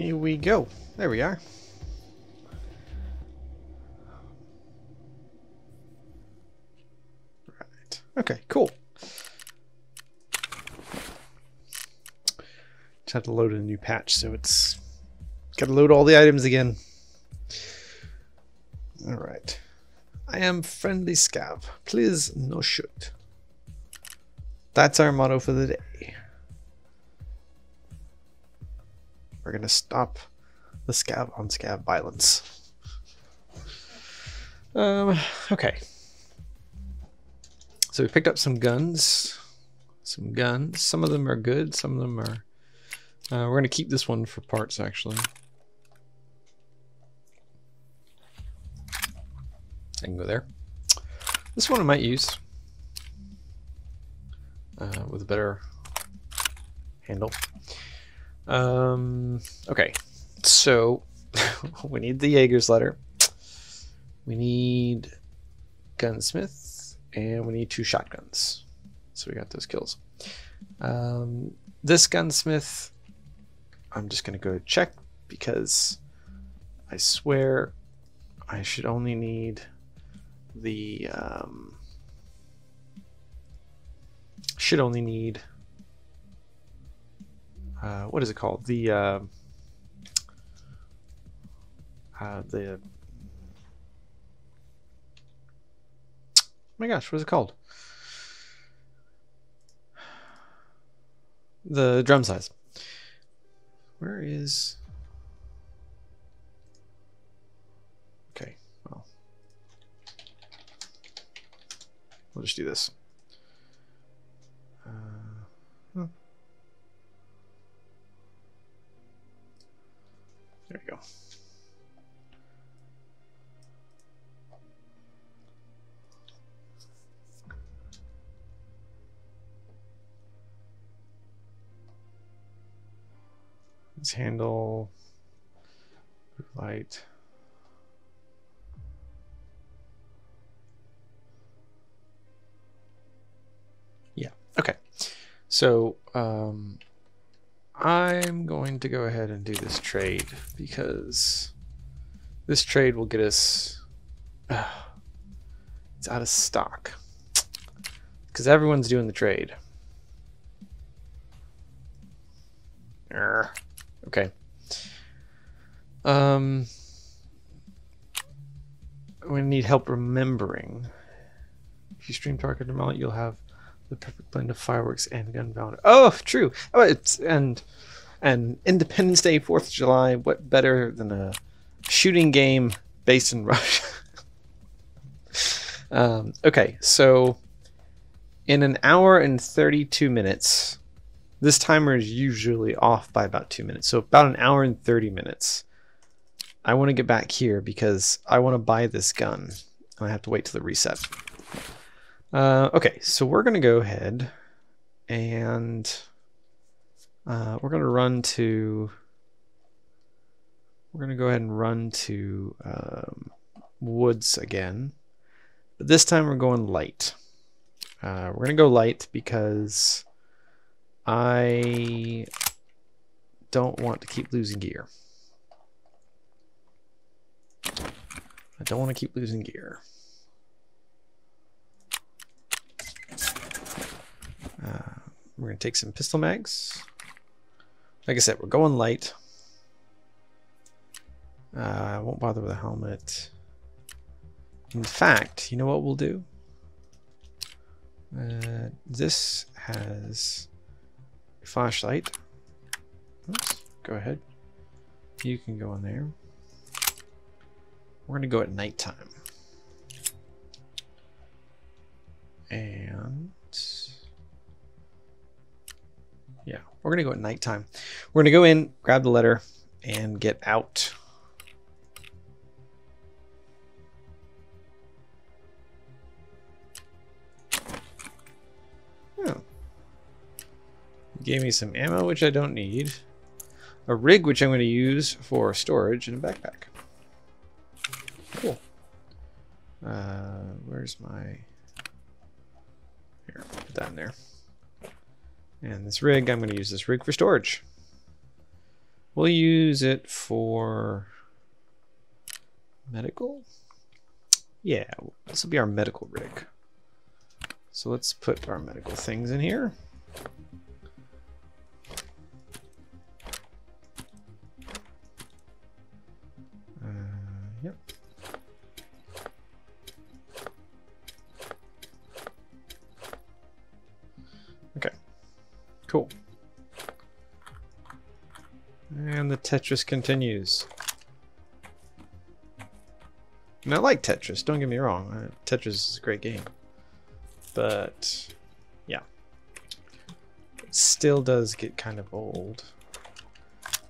Here we go. There we are. Right. Okay, cool. Just have to load a new patch, so it's got to load all the items again. All right. I am friendly scav. Please no shoot. That's our motto for the day. We're gonna stop the scav on scav violence. Um, okay. So we picked up some guns. Some guns. Some of them are good, some of them are. Uh, we're gonna keep this one for parts actually. I can go there. This one I might use uh, with a better handle. Um, okay, so we need the Jaeger's letter. We need gunsmith, and we need two shotguns. So we got those kills. Um, this gunsmith, I'm just gonna go check because I swear I should only need the um, should only need uh, what is it called? The uh, uh, the oh my gosh what is it called? The drum size. Where is okay well we'll just do this there you go Let's handle light. Yeah, okay. So, um, I'm going to go ahead and do this trade because this trade will get us. Uh, it's out of stock because everyone's doing the trade. Okay. Um, we need help remembering. If you stream Target Demolish, you'll have the perfect blend of fireworks and gun. Oh, true. Oh, it's and and Independence Day, Fourth of July. What better than a shooting game based in Russia? um, okay, so in an hour and thirty-two minutes this timer is usually off by about two minutes. So about an hour and 30 minutes. I want to get back here because I want to buy this gun. And I have to wait till the reset. Uh, okay, so we're going to go ahead and uh, we're going to run to... We're going to go ahead and run to um, woods again. But this time we're going light. Uh, we're going to go light because... I don't want to keep losing gear. I don't want to keep losing gear. Uh, we're going to take some pistol mags. Like I said, we're going light. Uh, I won't bother with a helmet. In fact, you know what we'll do? Uh, this has flashlight. Oops, go ahead. You can go in there. We're going to go at nighttime. And yeah, we're to go at nighttime. We're to go in, grab the letter, and get out. Oh. Gave me some ammo, which I don't need. A rig, which I'm to use for storage, and a backpack. Cool. Uh, where's my... Here, put that in there. And this rig, I'm going to use this rig for storage. We'll use it for medical. Yeah, this will be our medical rig. So let's put our medical things in here. Tetris continues. And I like Tetris, don't get me wrong. Uh, Tetris is a great game. But, yeah. It still does get kind of old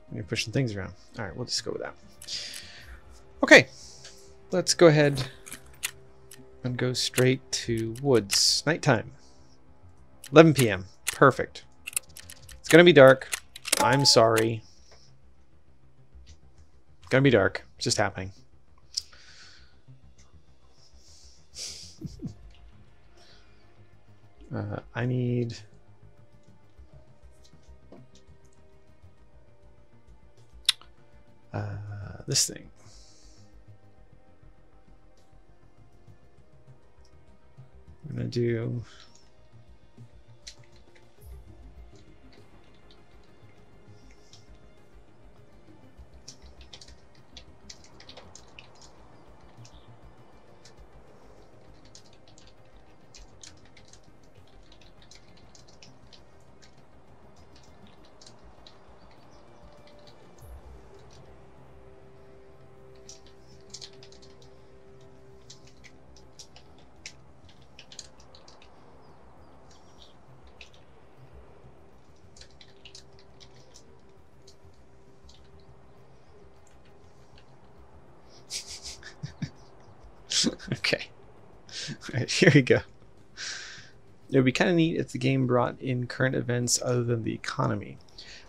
when you're pushing things around. Alright, we'll just go with that. Okay, let's go ahead and go straight to woods. Nighttime. 11 p.m. Perfect. It's gonna be dark. I'm sorry. Gonna be dark. It's just happening. uh, I need... Uh, this thing. I'm gonna do here we go. It would be kind of neat if the game brought in current events other than the economy,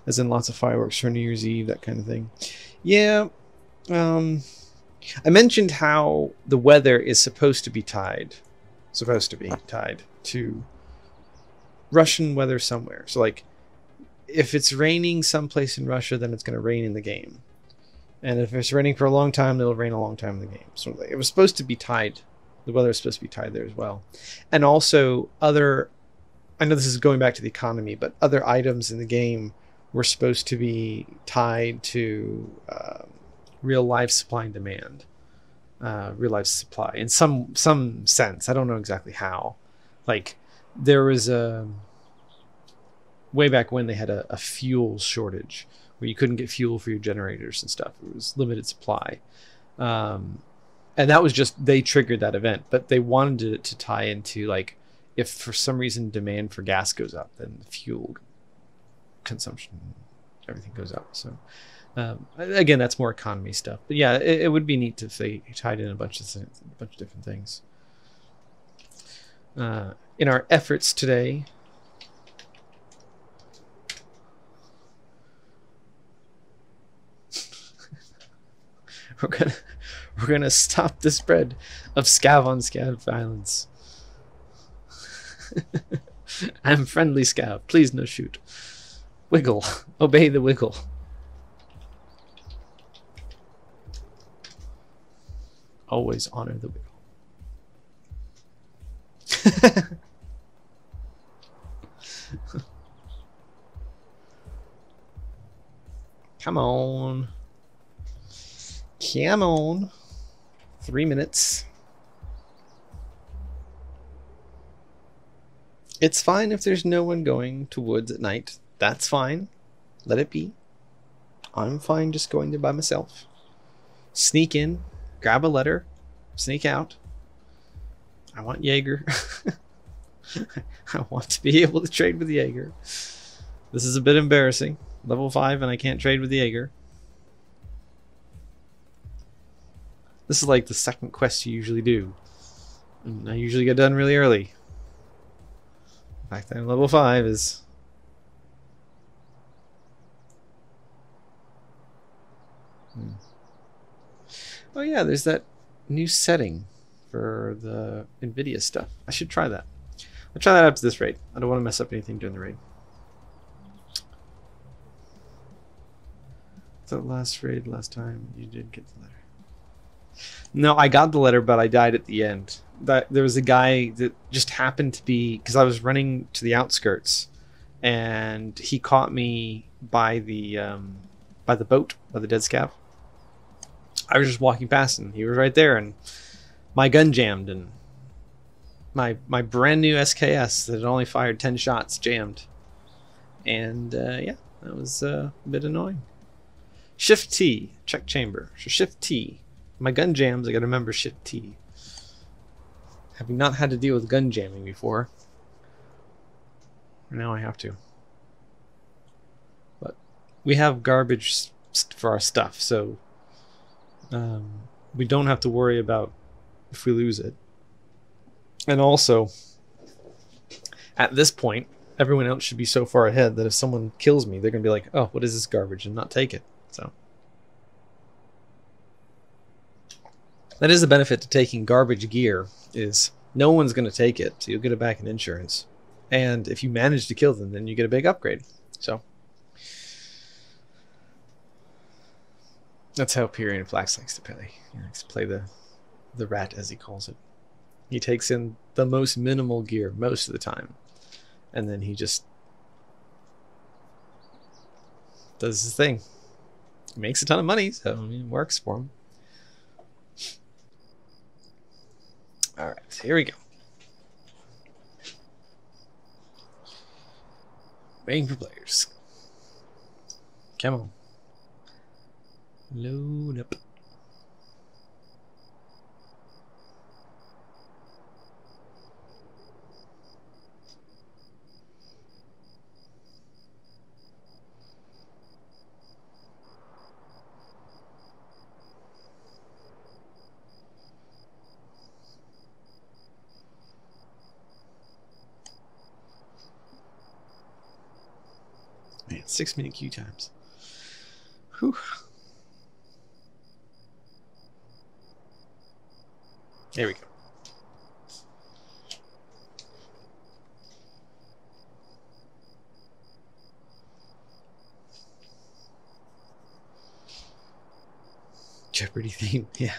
as in lots of fireworks for New Year's Eve, that kind of thing. Yeah, um, I mentioned how the weather is supposed to be tied, supposed to be tied to Russian weather somewhere. So, like, if it's raining someplace in Russia, then it's going to rain in the game. And if it's raining for a long time, it'll rain a long time in the game. So it was supposed to be tied. The weather is supposed to be tied there as well. And also other I know this is going back to the economy, but other items in the game were supposed to be tied to uh, real life supply and demand, uh, real life supply in some some sense. I don't know exactly how. Like there was a way back when they had a, a fuel shortage where you couldn't get fuel for your generators and stuff. It was limited supply. Um, and that was just they triggered that event, but they wanted it to tie into like if for some reason demand for gas goes up, then the fuel consumption, everything goes up. So um, again, that's more economy stuff. But yeah, it, it, would be neat if they tied in a bunch of a bunch of different things. Uh, in our efforts today We're gonna we're gonna stop the spread of scav on scav violence. I'm friendly scav. Please no shoot. Wiggle. Obey the wiggle. Always honor the wiggle. Come on. Come on. Three minutes. It's fine if there's no one going to woods at night. That's fine. Let it be. I'm fine just going there by myself. Sneak in, grab a letter, sneak out. I want Jaeger. I want to be able to trade with Jaeger. This is a bit embarrassing. Level 5 and I can't trade with Jaeger. This is like the second quest you usually do. And I usually get done really early. In fact, I'm level 5 is... Hmm. Oh yeah, there's that new setting for the NVIDIA stuff. I should try that. I'll try that up to this raid. I don't want to mess up anything during the raid. the last raid last time. You did get the letter. No, I got the letter, but I died at the end. That there was a guy that just happened to be because I was running to the outskirts, and he caught me by the um, by the boat by the dead scav. I was just walking past and he was right there, and my gun jammed, and my my brand new SKS that had only fired ten shots jammed, and uh, yeah, that was uh, a bit annoying. Shift T, check chamber. So Shift T. My gun jams, I gotta remember Shift T. Having not had to deal with gun jamming before. Now I have to. But we have garbage for our stuff, so um, we don't have to worry about if we lose it. And also, at this point, everyone else should be so far ahead that if someone kills me, they're going to be like, oh, what is this garbage? and not take it. So. That is the benefit to taking garbage gear is no one's going to take it, so you'll get it back in insurance. And if you manage to kill them, then you get a big upgrade. So that's how Pyrian Flax likes to play. He likes to play the the rat as he calls it. He takes in the most minimal gear most of the time. And then he just does his thing. Makes a ton of money, so I mean, it works for him. All right, here we go. Waiting for players. Come on. Load up. Man, six minute queue times. Whew. There we go. Jeopardy theme, yeah.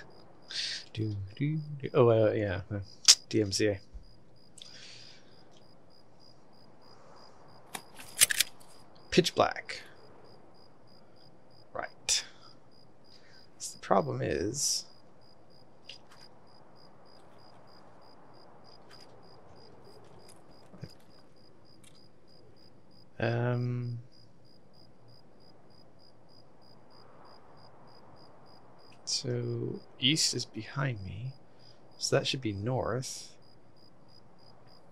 Do, do, do. Oh, uh, yeah, uh, DMCA. Pitch black. Right. So the problem is. Um. So east is behind me, so that should be north.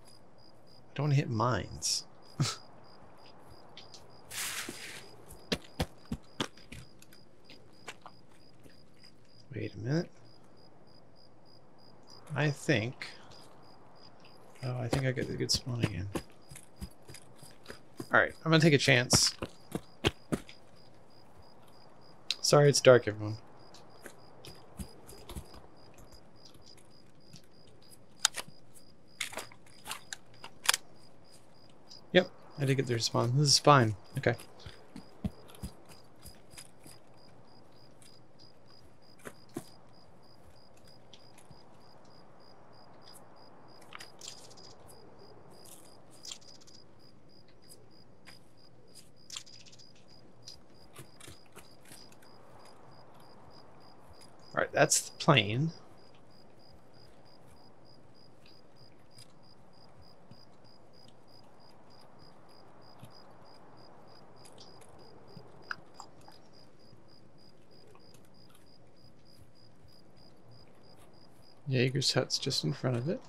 I don't want to hit mines. Wait a minute. I think. Oh, I think I got the good spawn again. Alright, I'm gonna take a chance. Sorry it's dark, everyone. Yep, I did get the spawn. This is fine. Okay. Alright, that's the plane. Jaeger's hut's just in front of it.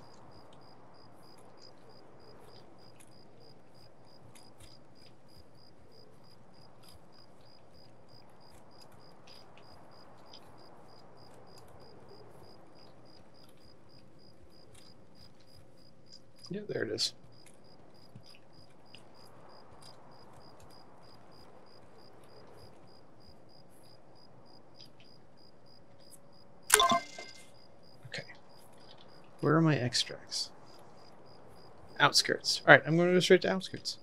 outskirts. All right, I'm going to go straight to outskirts.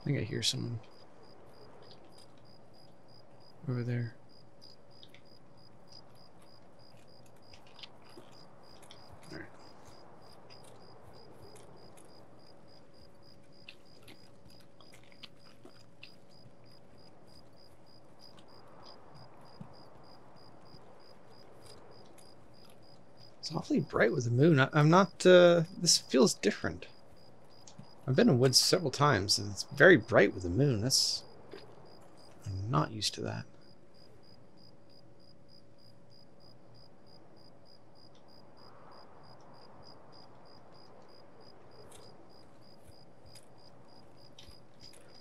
I think I hear someone over there. Awfully bright with the moon. I, I'm not, uh, this feels different. I've been in woods several times and it's very bright with the moon. That's, I'm not used to that.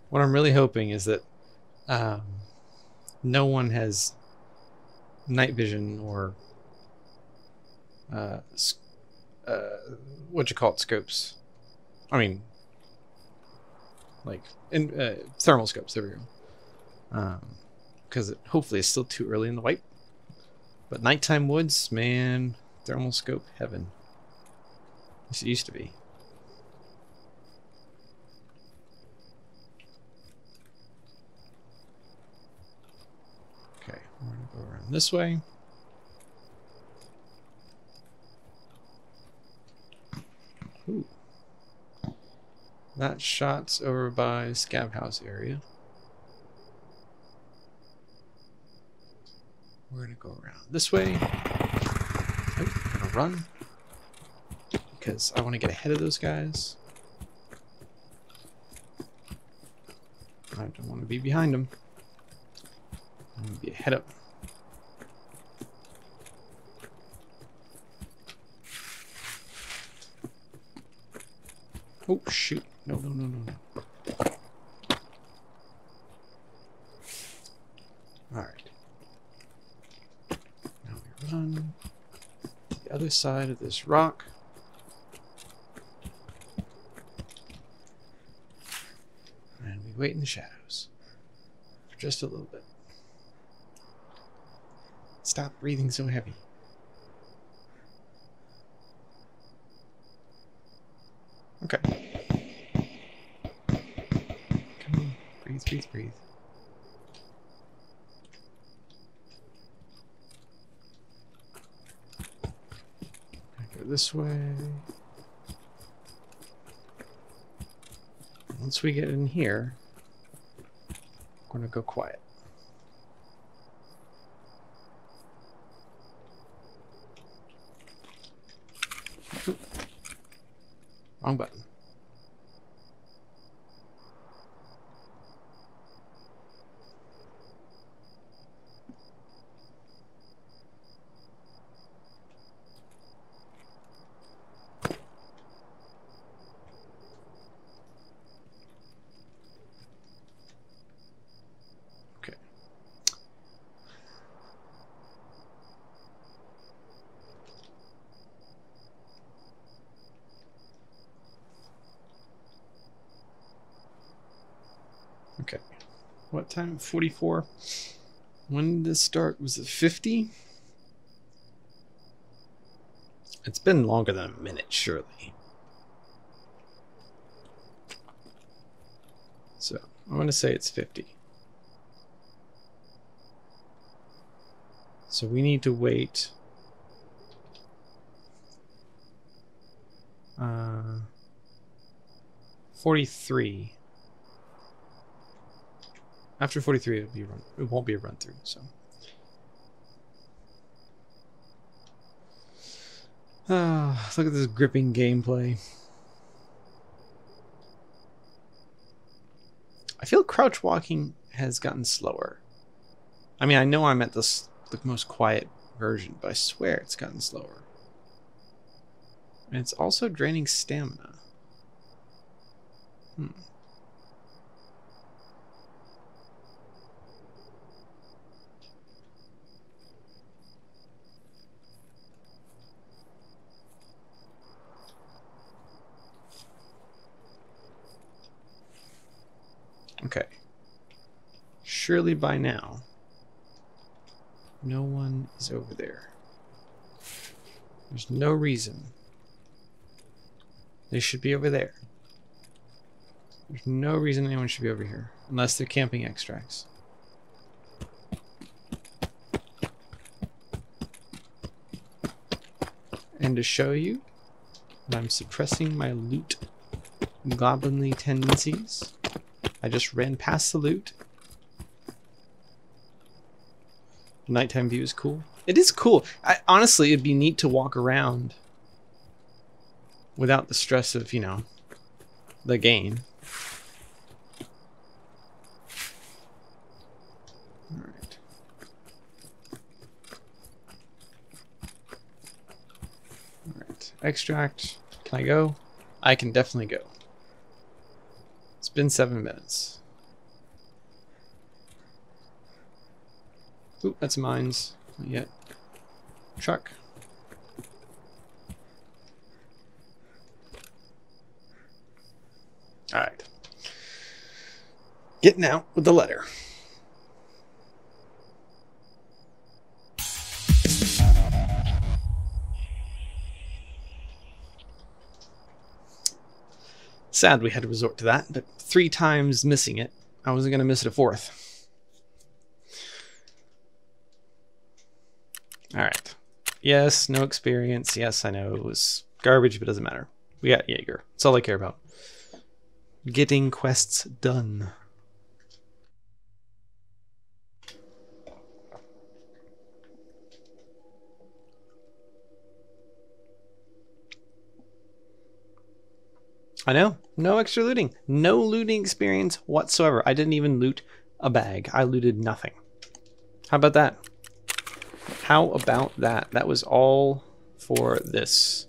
What I'm really hoping is that um, no one has night vision or uh, uh, what you call it scopes. I mean, like in uh, thermal scopes. There we go. Because it hopefully it's still too early in the wipe. But nighttime woods, man, thermal scope heaven. It used to be. Okay, we're gonna go around this way. Ooh. That shot's over by Scav House area. We're gonna go around this way. Oh, I'm gonna run. Because I want to get ahead of those guys. I don't want to be behind them. I'm gonna be ahead of Oh, shoot. No, no, no, no, no. Alright. Now we run the other side of this rock. And we wait in the shadows for just a little bit. Stop breathing so heavy. Okay. Come on. Breathe. Go this way. Once we get in here, we're gonna go quiet. Wrong button. Okay. Okay. What time? 44. When did this start? Was it 50? It's been longer than a minute, surely. So, I'm going to say it's 50. So we need to wait. Uh, 43. After 43, it'll be run. It won't be a run through. So. Ah, look at this gripping gameplay. I feel crouch walking has gotten slower. I mean, I know I'm at this the most quiet version, but I swear it's gotten slower. And it's also draining stamina. Hmm. Okay. Surely by now, no one is over there. There's no reason they should be over there. There's no reason anyone should be over here. Unless they're camping extracts. And to show you that I'm suppressing my loot goblinly tendencies, I just ran past the loot. Nighttime view is cool. It is cool. I, honestly, it'd be neat to walk around without the stress of, you know, the game. Alright. Alright. Extract. Can I go? I can definitely go. Been seven minutes. Oop, that's mines. Not yet. Truck. Alright. Getting out with the letter. Sad we had to resort to that, but three times missing it, I wasn't going to miss it a fourth. Alright. Yes, no experience. Yes, I know it was garbage, but it doesn't matter. We got Jaeger. That's all I care about. Getting quests done. I know. No extra looting. No looting experience whatsoever. I didn't even loot a bag. I looted nothing. How about that? How about that? That was all for this.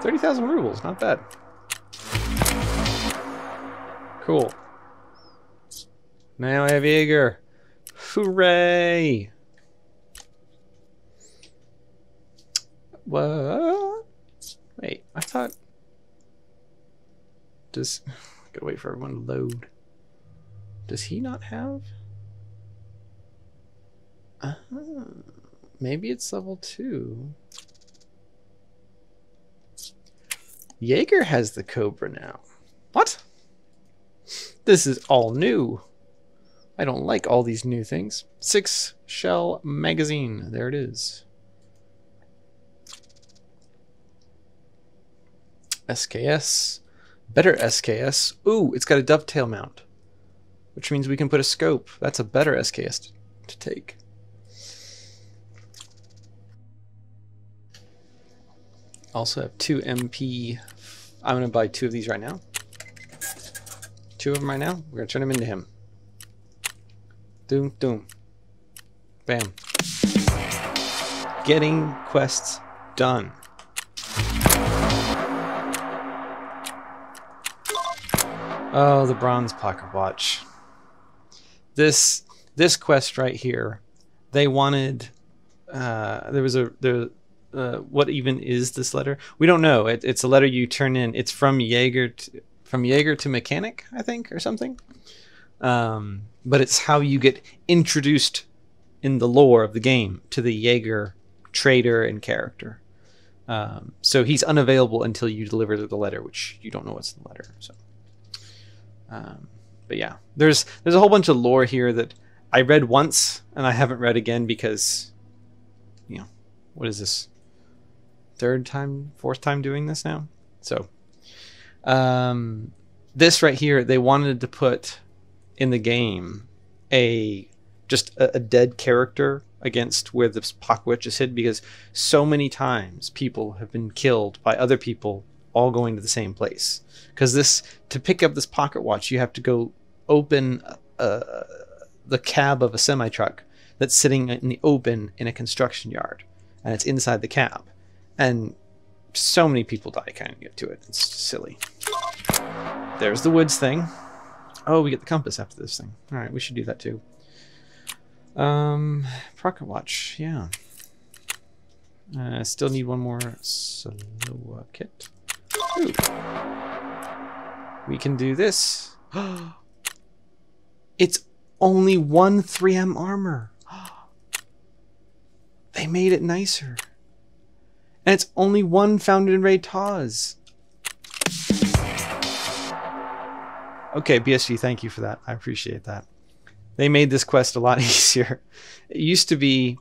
30,000 rubles, not bad. Cool. Now I have Jaeger. Hooray! What? Wait, I thought... Does... Gotta wait for everyone to load. Does he not have? Uh, -huh. maybe it's level 2. Jaeger has the Cobra now. What? This is all new. I don't like all these new things. Six shell magazine. There it is. SKS. Better SKS. Ooh, it's got a dovetail mount. Which means we can put a scope. That's a better SKS to take. Also have two MP. I'm to buy two of these right now. Two of them right now. We're to turn them into him. Doom, doom. Bam. Getting quests done. Oh, the bronze pocket watch. This this quest right here, they wanted. Uh, there was a there. Uh, what even is this letter? We don't know. It, it's a letter you turn in. It's from Jaeger to, from Jaeger to mechanic, I think, or something. Um, but it's how you get introduced in the lore of the game to the Jaeger trader and character. Um, so he's unavailable until you deliver the letter, which you don't know what's in the letter. So. Um, but yeah, there's there's a whole bunch of lore here that I read once and I haven't read again because, you know, what is this? Third time, fourth time doing this now. So, um, this right here, they wanted to put in the game a just a, a dead character against where the pocket watch is hid because so many times people have been killed by other people all going to the same place. Because this to pick up this pocket watch you have to go open uh, the cab of a semi truck that's sitting in the open in a construction yard and it's inside the cab. And so many people die trying to get to it. It's silly. There's the woods thing. Oh we get the compass after this thing. All right we should do that too. Um pocket watch yeah. I uh, still need one more Salewa kit. Ooh. We can do this. it's only one 3M armor. they made it nicer. And it's only one Founded in Ray Taz. Okay, BSG, thank you for that. I appreciate that. They made this quest a lot easier. It used to be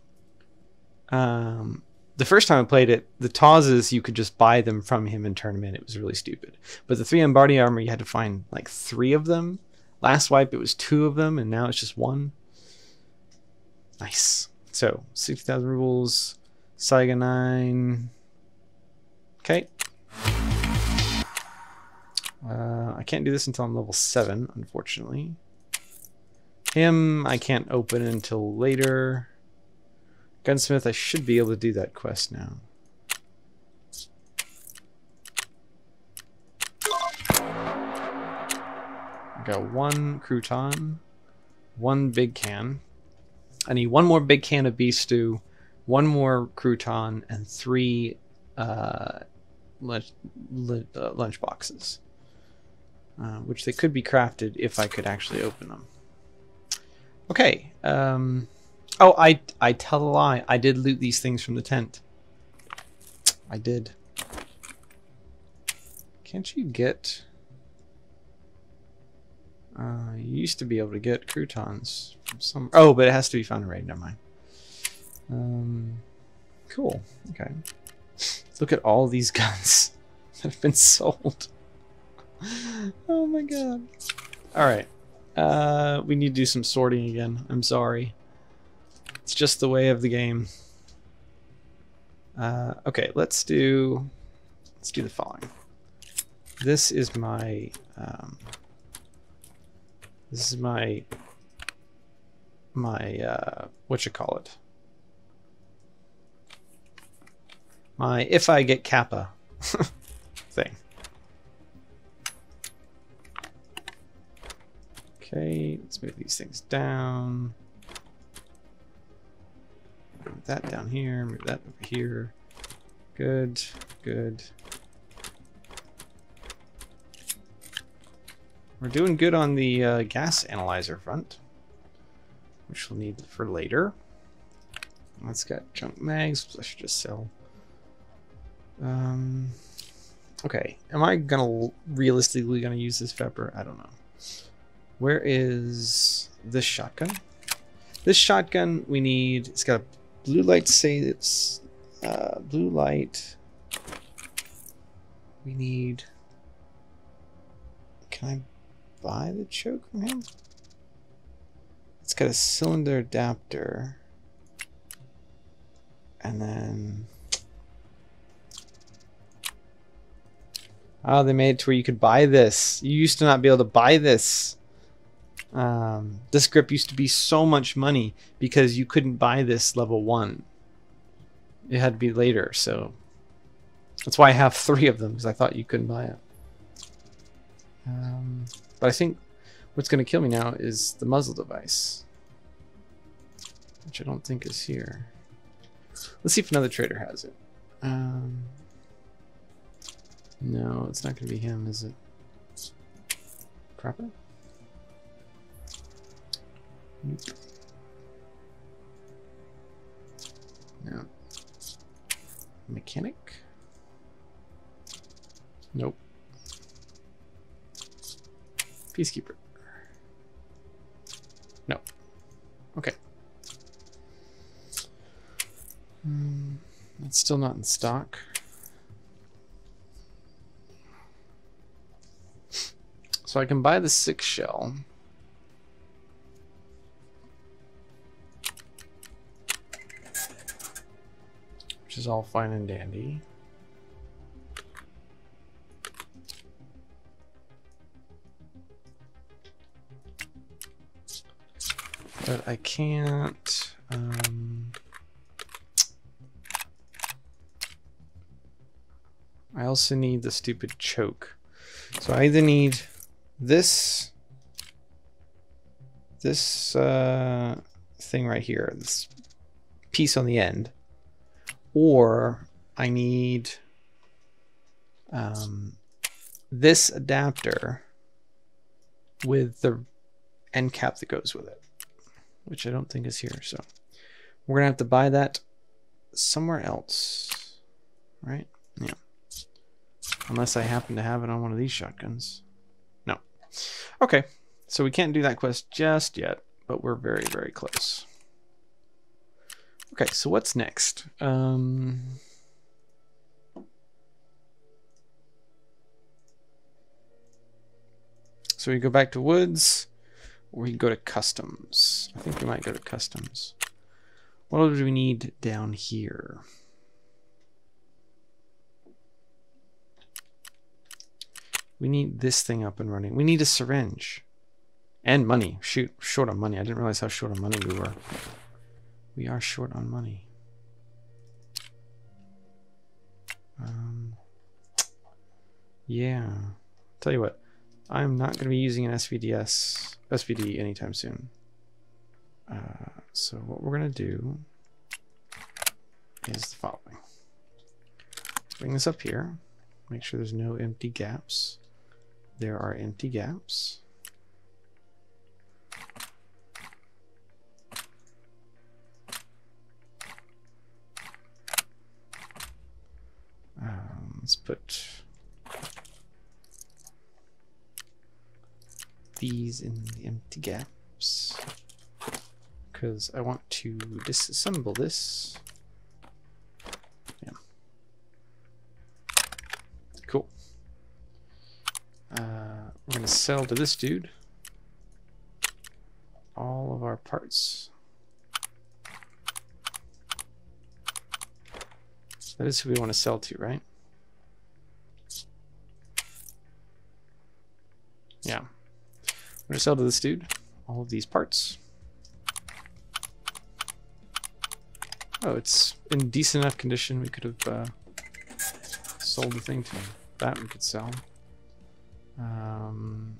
um, the first time I played it, the Tazes you could just buy them from him in. It was really stupid. But the three M armor, you had to find like three of them. Last wipe, it was two of them, and now it's just one. Nice. So, 60,000 rubles, Saiga 9. Okay. Uh, I can't do this until I'm level 7, unfortunately. Him, I can't open until later. Gunsmith, I should be able to do that quest now. Got one crouton, one big can. I need one more big can of beef stew, one more crouton, and three uh, lunch, uh, lunch boxes. Uh, which they could be crafted if I could actually open them. Okay. Um, oh, I I tell a lie. I did loot these things from the tent. I did. Can't you get... Uh, you used to be able to get croutons from some... Oh, but it has to be found right. Never mind. Um, cool. Okay. Look at all these guns that have been sold. oh my god. Alright. Uh, we need to do some sorting again. I'm sorry. It's just the way of the game. Uh, okay, let's do... Let's do the following. This is my... Um, this is my... My, uh, what you call it? My if I get Kappa thing. Okay, let's move these things down. Move that down here, move that over here. Good, good. We're doing good on the uh, gas analyzer front, which we'll need for later. Let's get junk mags, I should just sell. Um, okay, am I gonna realistically gonna use this pepper? I don't know. Where is this shotgun? This shotgun we need, it's got a blue light say it's uh, blue light. We need, can I buy the choke from him? It's got a cylinder adapter. And then, oh, they made it to where you could buy this. You used to not be able to buy this. Um, this grip used to be so much money because you couldn't buy this level one. It had to be later, so that's why I have three of them because I thought you couldn't buy it. Um, but I think what's going to kill me now is the muzzle device, which I don't think is here. Let's see if another trader has it. Um, no, it's not going to be him, is it? It. No. Mechanic? Nope. Peacekeeper. No. Okay. Mm, it's still not in stock. So I can buy the six shell. Is all fine and dandy. But I can't... Um, I also need the stupid choke. So I either need this this uh, thing right here, this piece on the end, or I need um, this adapter with the end cap that goes with it, which I don't think is here. So we're gonna have to buy that somewhere else. right? Yeah. Unless I happen to have it on one of these shotguns. No. Okay, so we can't do that quest just yet, but we're very, very close. Okay, so what's next? Um, so we go back to woods, or we go to customs. I think we might go to customs. What do we need down here? We need this thing up and running. We need a syringe. And money. Shoot, short on money. I didn't realize how short on money we were. We are short on money. Um, yeah. Tell you what, I'm not going to be using an SVDS, SVD anytime soon. Uh, so what we're going to do is the following. Bring this up here. Make sure there's no empty gaps. There are empty gaps. Put these in the empty gaps because I want to disassemble this. Yeah. Cool. Uh, we're going to sell to this dude all of our parts. That is who we want to sell to, right? Yeah. I'm to sell to this dude all of these parts. Oh, it's in decent enough condition. We could have uh, sold the thing to him. That we could sell. Um,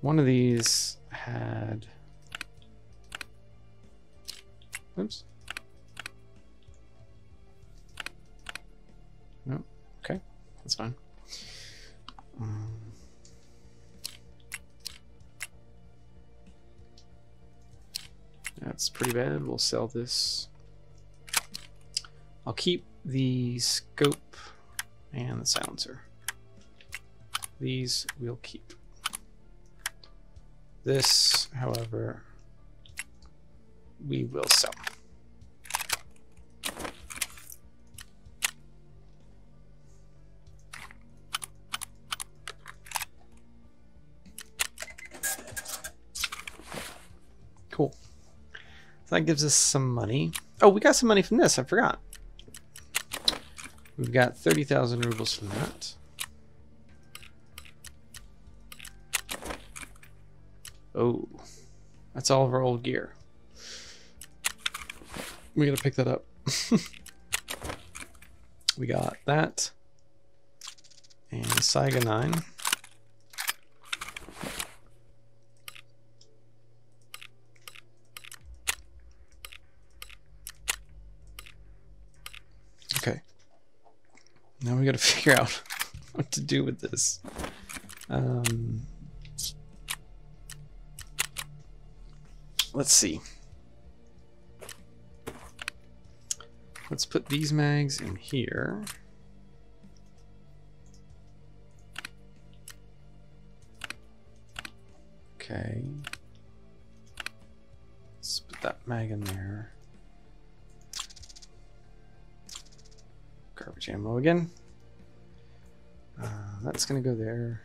one of these had... Oops. No, okay, that's fine. That's pretty bad. We'll sell this. I'll keep the scope and the silencer. These we'll keep. This, however, we will sell. That gives us some money. Oh, we got some money from this. I forgot. We've got 30,000 rubles from that. Oh, that's all of our old gear. We gotta pick that up. we got that. And Saiga 9. Okay. Now we gotta figure out what to do with this. Um, let's see. Let's put these mags in here. Okay. Let's put that mag in there. Garbage ammo again. Uh, that's gonna go there.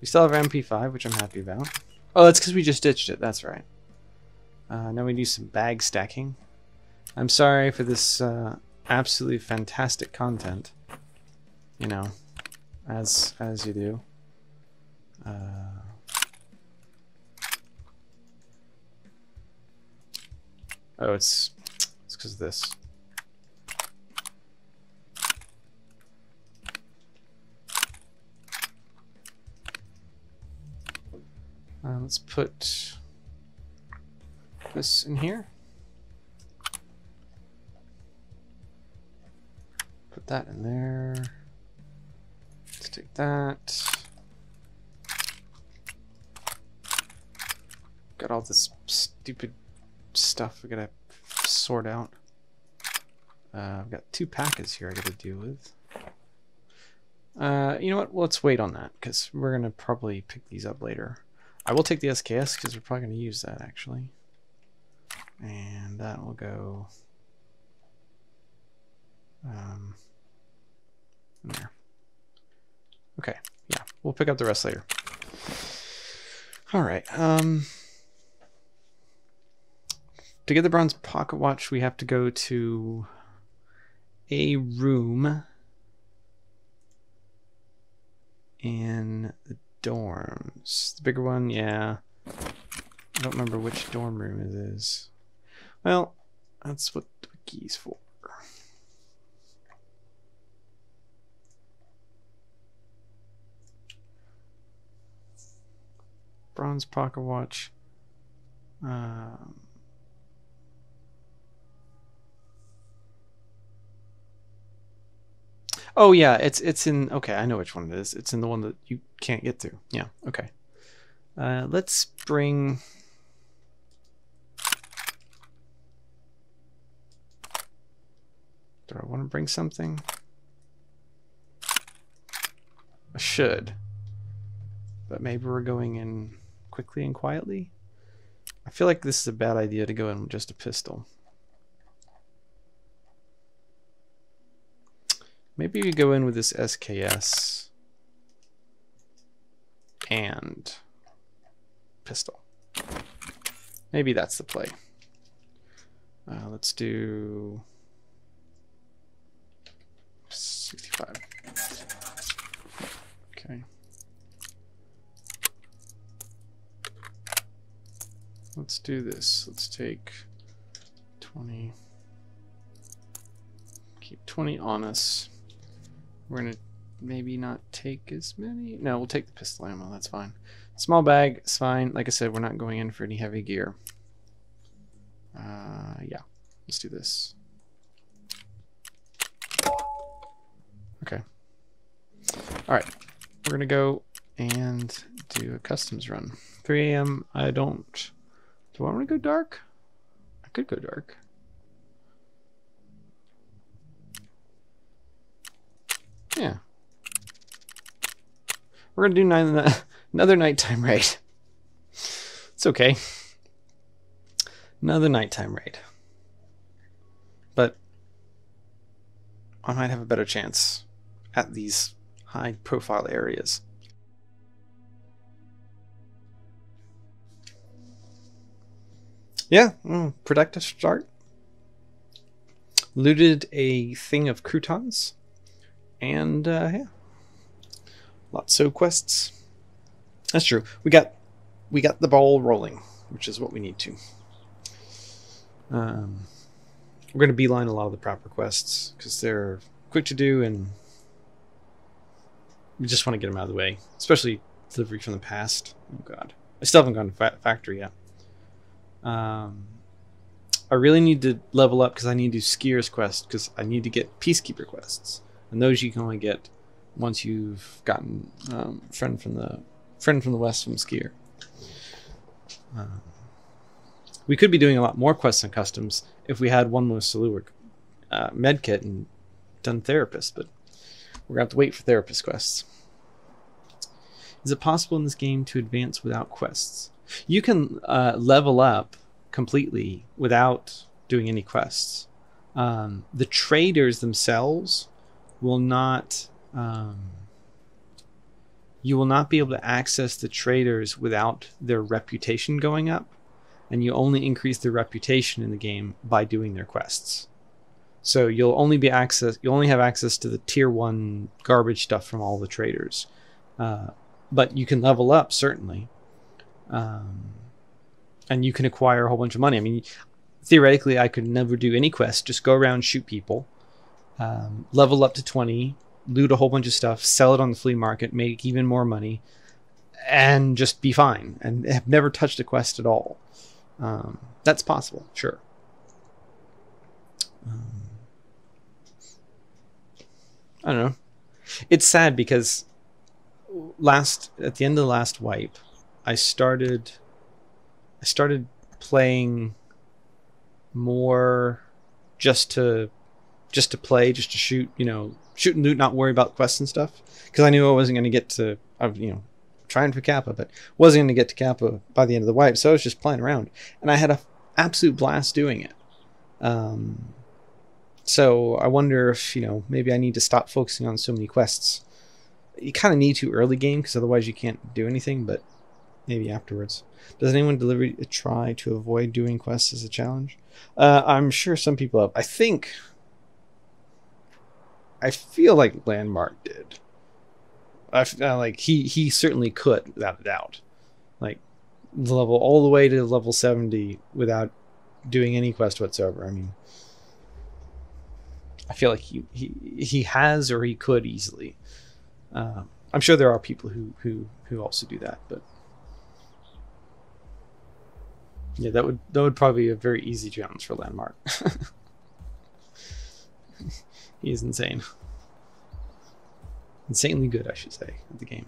We still have MP5, which I'm happy about. Oh, that's because we just ditched it. That's right. Uh, now we do some bag stacking. I'm sorry for this uh, absolutely fantastic content. You know, as as you do. Uh, oh, it's it's because of this. Uh, let's put this in here. Put that in there. Let's take that. Got all this stupid stuff we gotta sort out. Uh, I've got two packets here I got to deal with. Uh, you know what? Let's wait on that because we're gonna probably pick these up later. I will take the SKS because we're probably gonna use that actually, and that will go um, there. Okay, yeah, we'll pick up the rest later. All right. Um, to get the bronze pocket watch, we have to go to a room in the dorms. The bigger one, yeah. I don't remember which dorm room it is. Well, that's what the key's for. Bronze pocket watch. Um, Oh yeah, it's it's in okay, I know which one it is. It's in the one that you can't get through. Yeah, okay. Uh, let's bring Do I want to bring something? I should. But maybe we're going in quickly and quietly. I feel like this is a bad idea to go in with just a pistol. Maybe we go in with this SKS and pistol. Maybe that's the play. Uh, let's do 65. Okay. Let's do this. Let's take 20. Keep 20 on us. We're gonna maybe not take as many. No, we'll take the pistol ammo. That's fine. Small bag is fine. Like I said, we're not going in for any heavy gear. Uh, yeah, let's do this. Okay. All right, we're gonna go and do a customs run. 3 a.m. I don't. Do I want to go dark? I could go dark. Yeah. We're gonna do nine, another nighttime raid. It's okay. Another nighttime raid. But I might have a better chance at these high profile areas. Yeah, mm, productive start. Looted a thing of croutons. And uh, yeah, lots of quests. That's true. We got we got the ball rolling, which is what we need to. Um, we're going to beeline a lot of the proper quests because they're quick to do and we just want to get them out of the way, especially delivery from the past. Oh god, I still haven't gone to fa- factory yet. Um, I really need to level up because I need to do skiers quest because I need to get peacekeeper quests and those you can only get once you've gotten um, friend from the friend from the west from skier. Um, we could be doing a lot more quests and customs if we had one most Salewa uh, medkit and done therapist, but we're gonna have to wait for therapist quests. Is it possible in this game to advance without quests? You can uh, level up completely without doing any quests. Um, the traders themselves will not um, you will not be able to access the traders without their reputation going up and you only increase their reputation in the game by doing their quests. So you'll only be access you'll only have access to the tier one garbage stuff from all the traders. Uh, but you can level up certainly. Um, and you can acquire a whole bunch of money. I mean theoretically i could never do any quests. Just go around shoot people um, level up to 20, loot a whole bunch of stuff, sell it on the flea market, make even more money, and just be fine. And have never touched a quest at all. Um, that's possible, sure. Um, I don't know. It's sad because last at the end of the last wipe, I started I started playing more just to just to play, just to shoot, you know, shoot and loot, not worry about quests and stuff. Because I knew I wasn't going to get to, you know, trying for Kappa, but wasn't going to get to Kappa by the end of the wipe. So I was just playing around, and I had a absolute blast doing it. Um, so I wonder if you know maybe I need to stop focusing on so many quests. You kind of need to early game because otherwise you can't do anything. But maybe afterwards. Does anyone deliberately try to avoid doing quests as a challenge? Uh, I'm sure some people have. I think. I feel like Landmark did. I uh, like he he certainly could without a doubt, like level all the way to level seventy without doing any quest whatsoever. I mean, I feel like he he he has or he could easily. Um, I'm sure there are people who who who also do that, but yeah, that would that would probably be a very easy challenge for Landmark. he is insane, insanely good, I should say, at the game.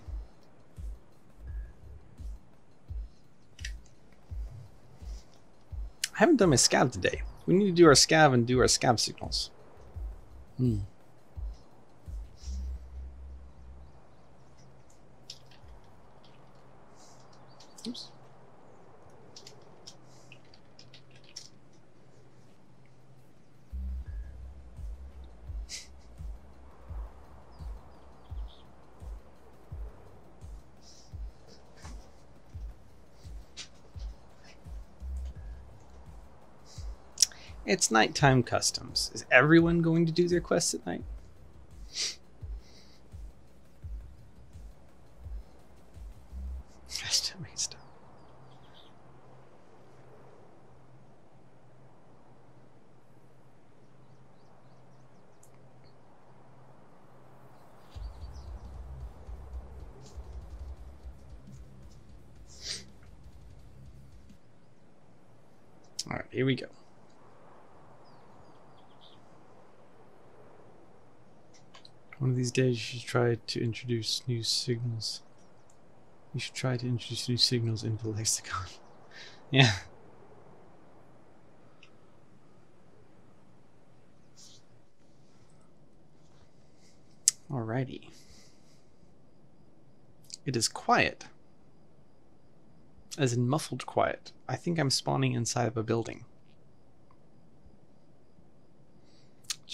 I haven't done my scav today. We need to do our scav and do our scav signals. Hmm. Oops. It's nighttime customs. Is everyone going to do their quests at night? All right, here we go. One of these days, you should try to introduce new signals. You should try to introduce new signals into the lexicon. yeah. Alrighty. It is quiet. As in muffled quiet. I think I'm spawning inside of a building.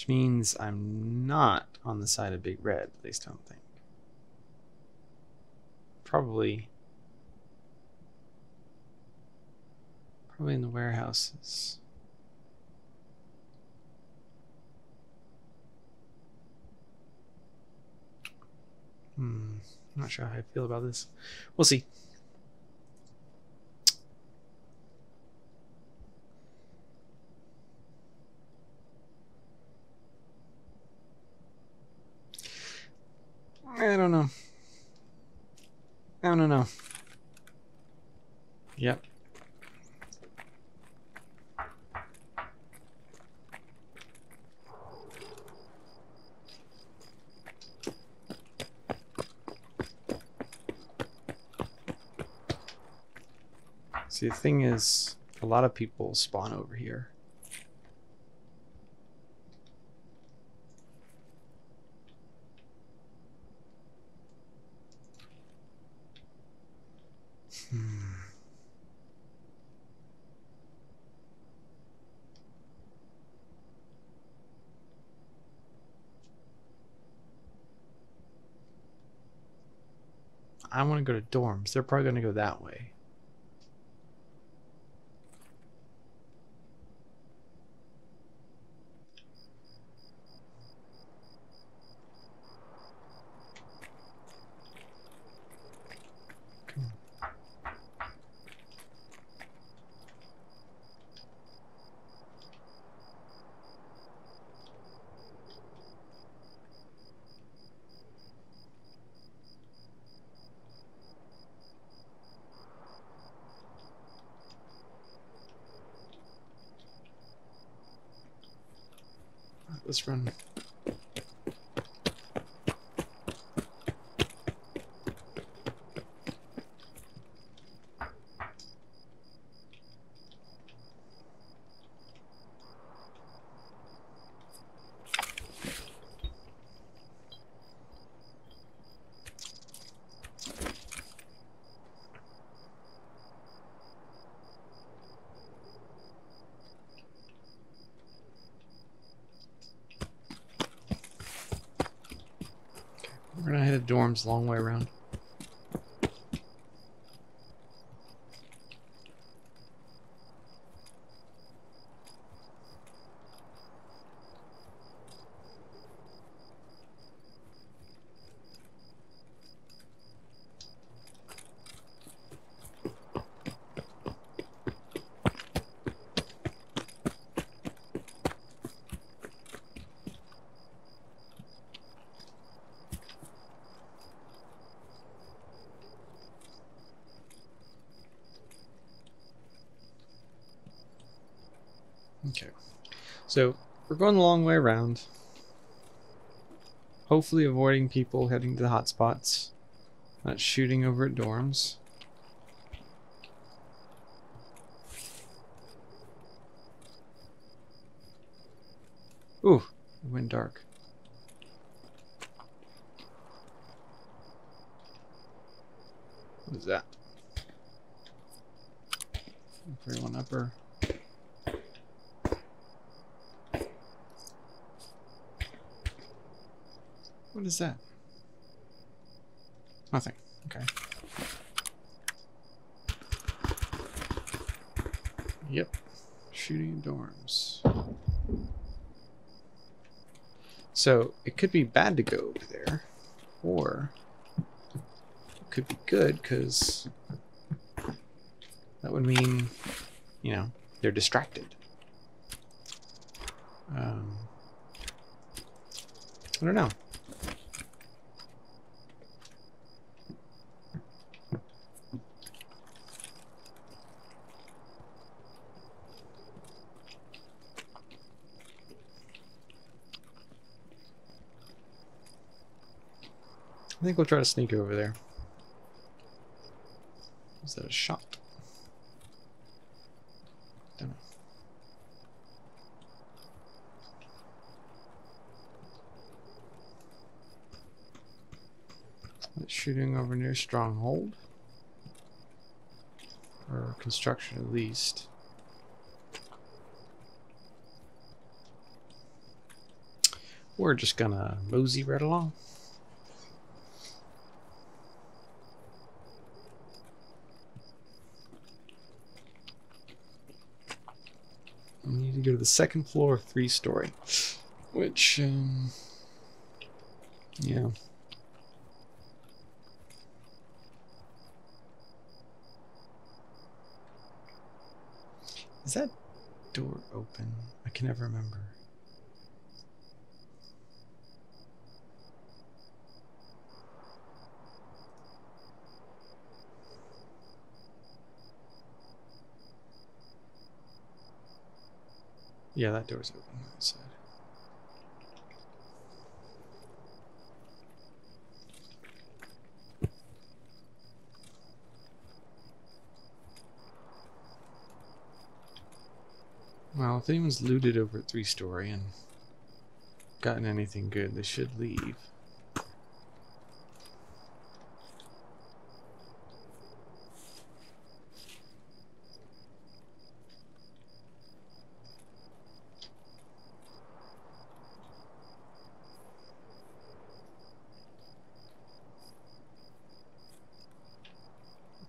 Which means I'm not on the side of Big Red, at least I don't think. Probably. Probably in the warehouses. Hmm. Not sure how I feel about this. We'll see. I don't know. I don't know. Yep. See, the thing is, a lot of people spawn over here. Hmm. I want to go to dorms. They're probably going to go that way. Let's run. We're dorms long way around. Okay. So we're going the long way around. Hopefully avoiding people heading to the hotspots. Not shooting over at dorms. Ooh, it went dark. What is that? Everyone upper. What is that? Nothing. Okay. Yep. Shooting dorms. So it could be bad to go over there, or it could be good because that would mean, you know, they're distracted. Um, I don't know. I think we'll try to sneak over there. Is that a shot? Don't know. That's shooting over near Stronghold. Or construction at least. We're just gonna mosey right along. We need to go to the second floor, three story. Which, um, yeah. Is that door open? I can never remember. Yeah, that door's open outside. Well, if anyone's looted over at three story and gotten anything good, they should leave.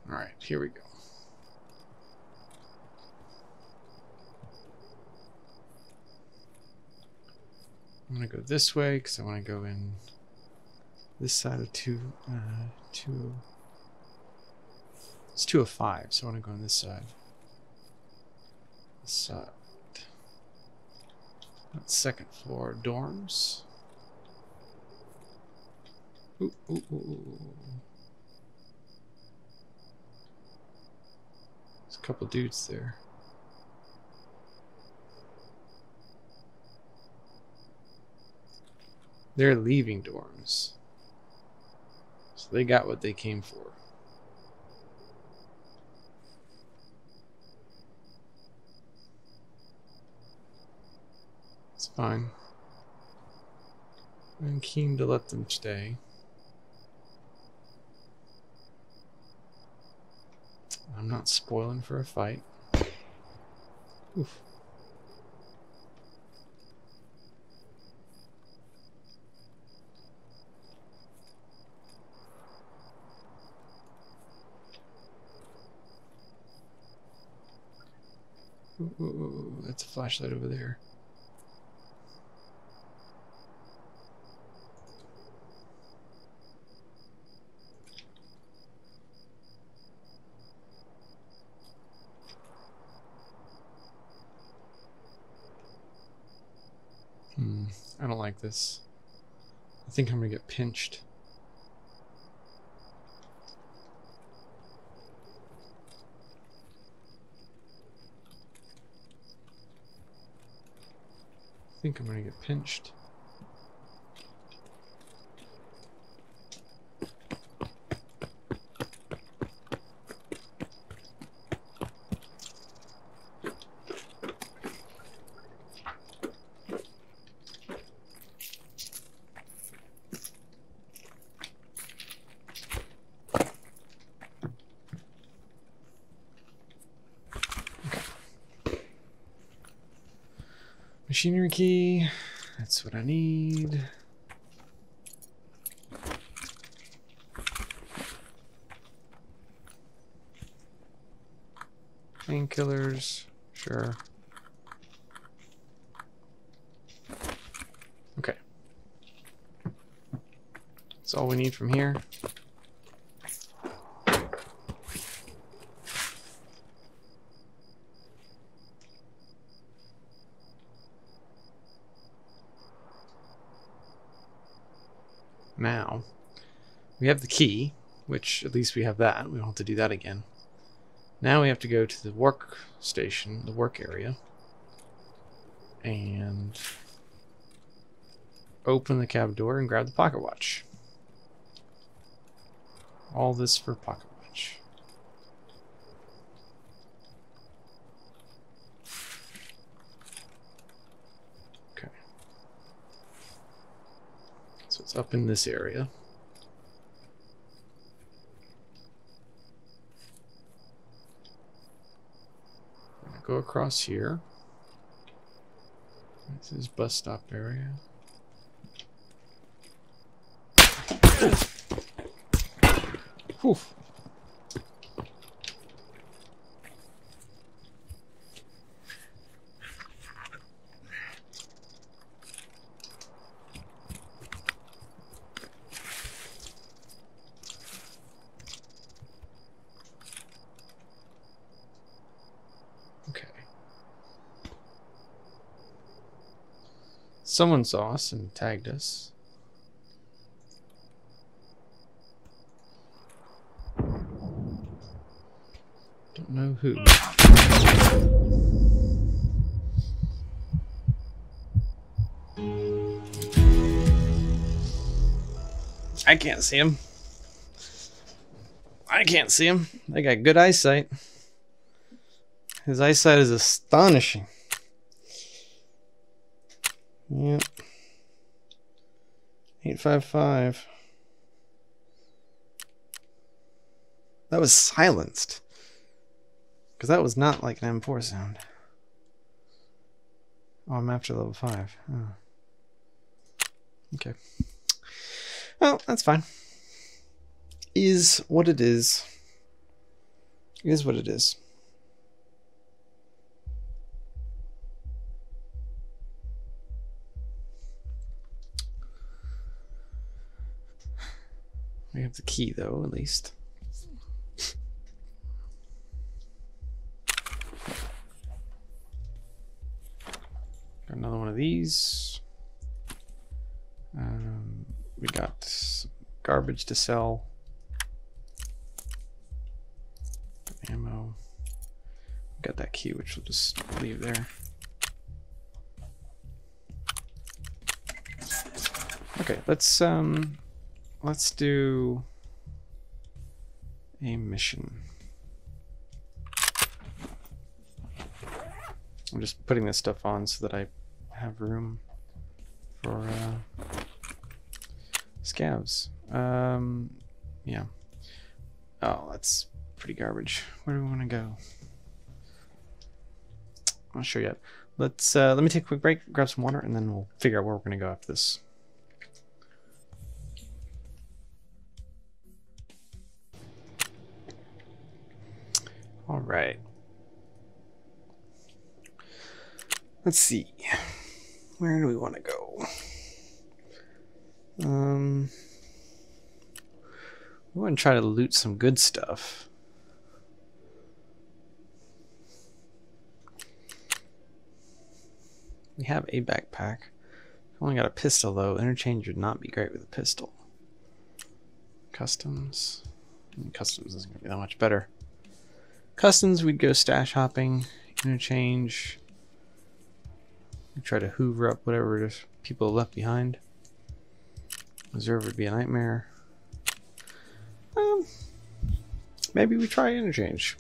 All right, here we go. I'm gonna go this way because I want to go in this side of two, uh, two. It's two of five, so I want to go on this side. This side. That's second floor dorms. Ooh, ooh, ooh, ooh. There's couple dudes there. They're leaving dorms. So they got what they came for. It's fine. I'm keen to let them stay. I'm not spoiling for a fight. Oof. Ooh, ooh, that's a flashlight over there. This. I think I'm gonna get pinched. I think I'm gonna get pinched. Machinery key. That's what I need. Painkillers. Sure. Okay. That's all we need from here. Now, we have the key, which at least we have that. We don't have to do that again. Now we have to go to the work station, the work area, and open the cab door and grab the pocket watch. All this for pocket watch. Okay. So it's up in this area. Go across here. This is bus stop area. Whew. Okay. Someone saw us and tagged us. Don't know who. I can't see him. I can't see him. They got good eyesight. His eyesight is astonishing. Yep. 855. That was silenced. Because that was not like an M4 sound. Oh, I'm after level 5. Oh. Okay. Well, that's fine. Is what it is. Is what it is. We have the key, though, at least. Got another one of these. Um, we got garbage to sell. Ammo. Got that key, which we'll just leave there. Okay, let's um let's do a mission. I'm just putting this stuff on so that I have room for uh, scavs. Um, yeah. Oh, that's pretty garbage. Where do we want to go? I'm not sure yet. Let's uh, let me take a quick break, grab some water, and then we'll figure out where we're going to go after this. All right. Let's see. Where do we want to go? Um, we want to try to loot some good stuff. We have a backpack. Only got a pistol though. Interchange would not be great with a pistol. Customs. Customs isn't gonna be that much better. Customs, we'd go stash hopping. Interchange. We try to hoover up whatever people left behind. Reserve would be a nightmare. Um, maybe we try interchange.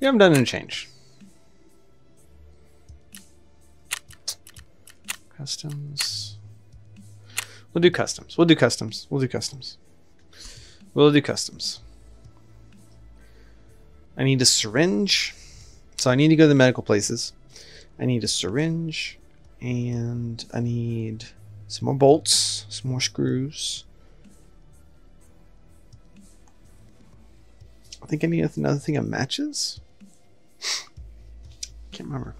We haven't done interchange. Customs. We'll do customs. We'll do customs. We'll do customs. We'll do customs. I need a syringe. So I need to go to the medical places. I need a syringe. And I need some more bolts, some more screws. I think I need another thing of matches. Can't remember.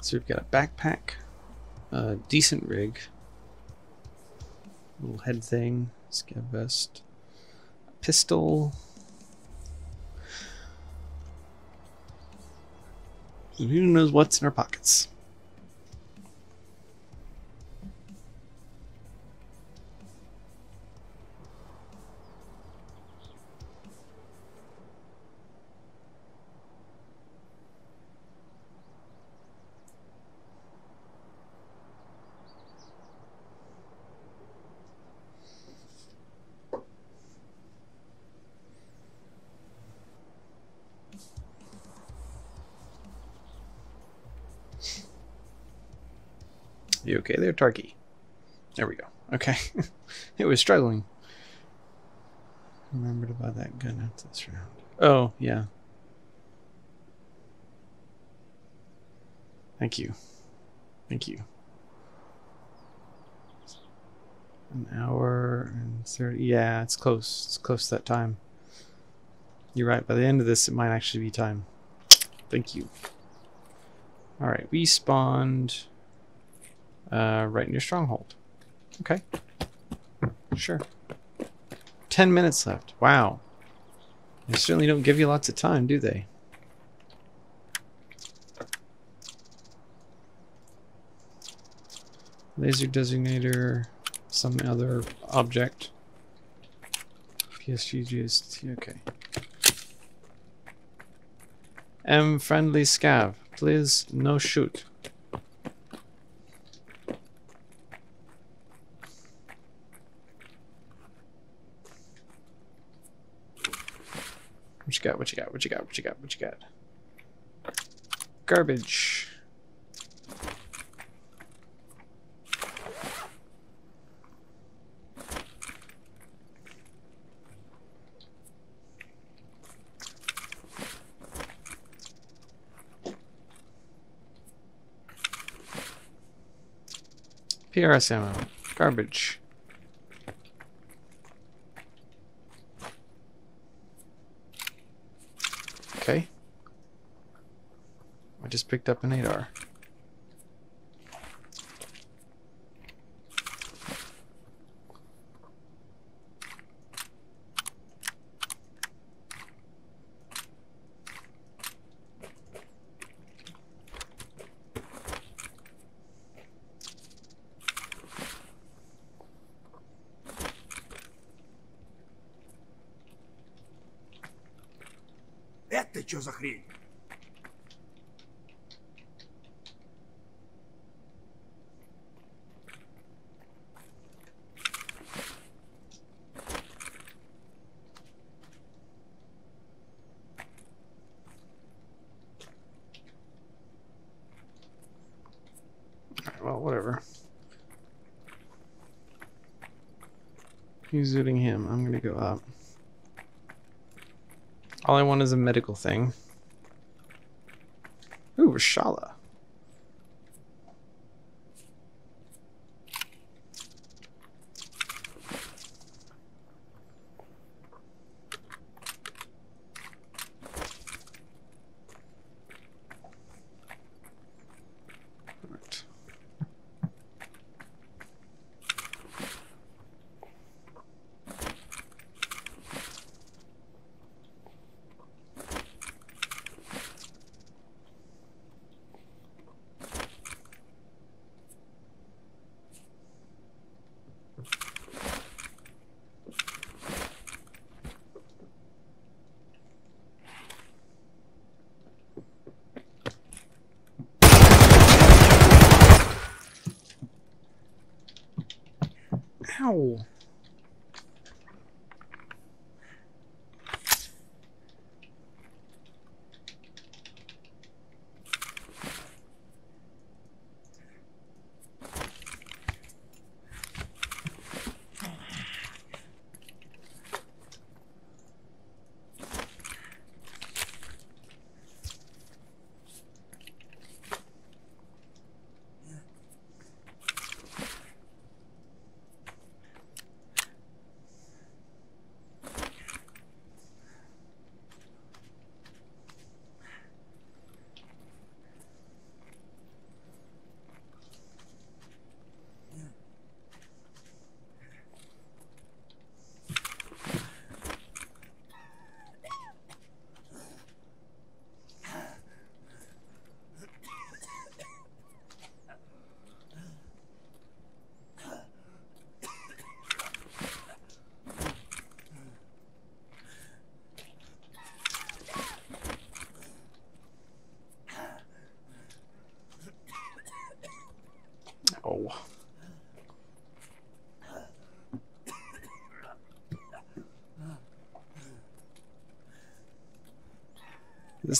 So we've got a backpack, a decent rig, little head thing, scav vest, pistol. Who knows what's in our pockets? You okay there, Tarky? There we go. Okay. it was struggling. Remember to buy that gun after this round. Oh, yeah. Thank you. Thank you. An hour and 30. Yeah, it's close. It's close to that time. You're right. By the end of this, it might actually be time. Thank you. Alright, we spawned uh, right in your stronghold. Okay. Sure. Ten minutes left. Wow. They certainly don't give you lots of time, do they? Laser designator, some other object. PSG GST, okay. M friendly scav, please no shoot. Got? What you got? What you got? What you got? What you got? Garbage. PRS ammo. Garbage. Okay. I just picked up an 8R. Это что за хрень? He's zooting him. I'm gonna go up. All I want is a medical thing. Ooh, Reshala.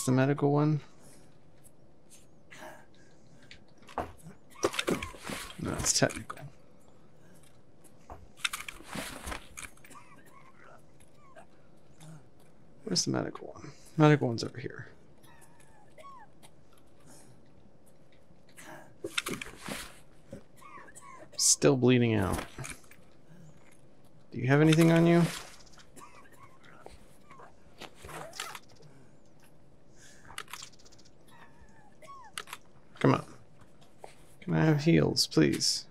The medical one? No, it's technical. Where's the medical one? Medical one's over here. Still bleeding out. Do you have anything on you? Come on. Can I have heals, please?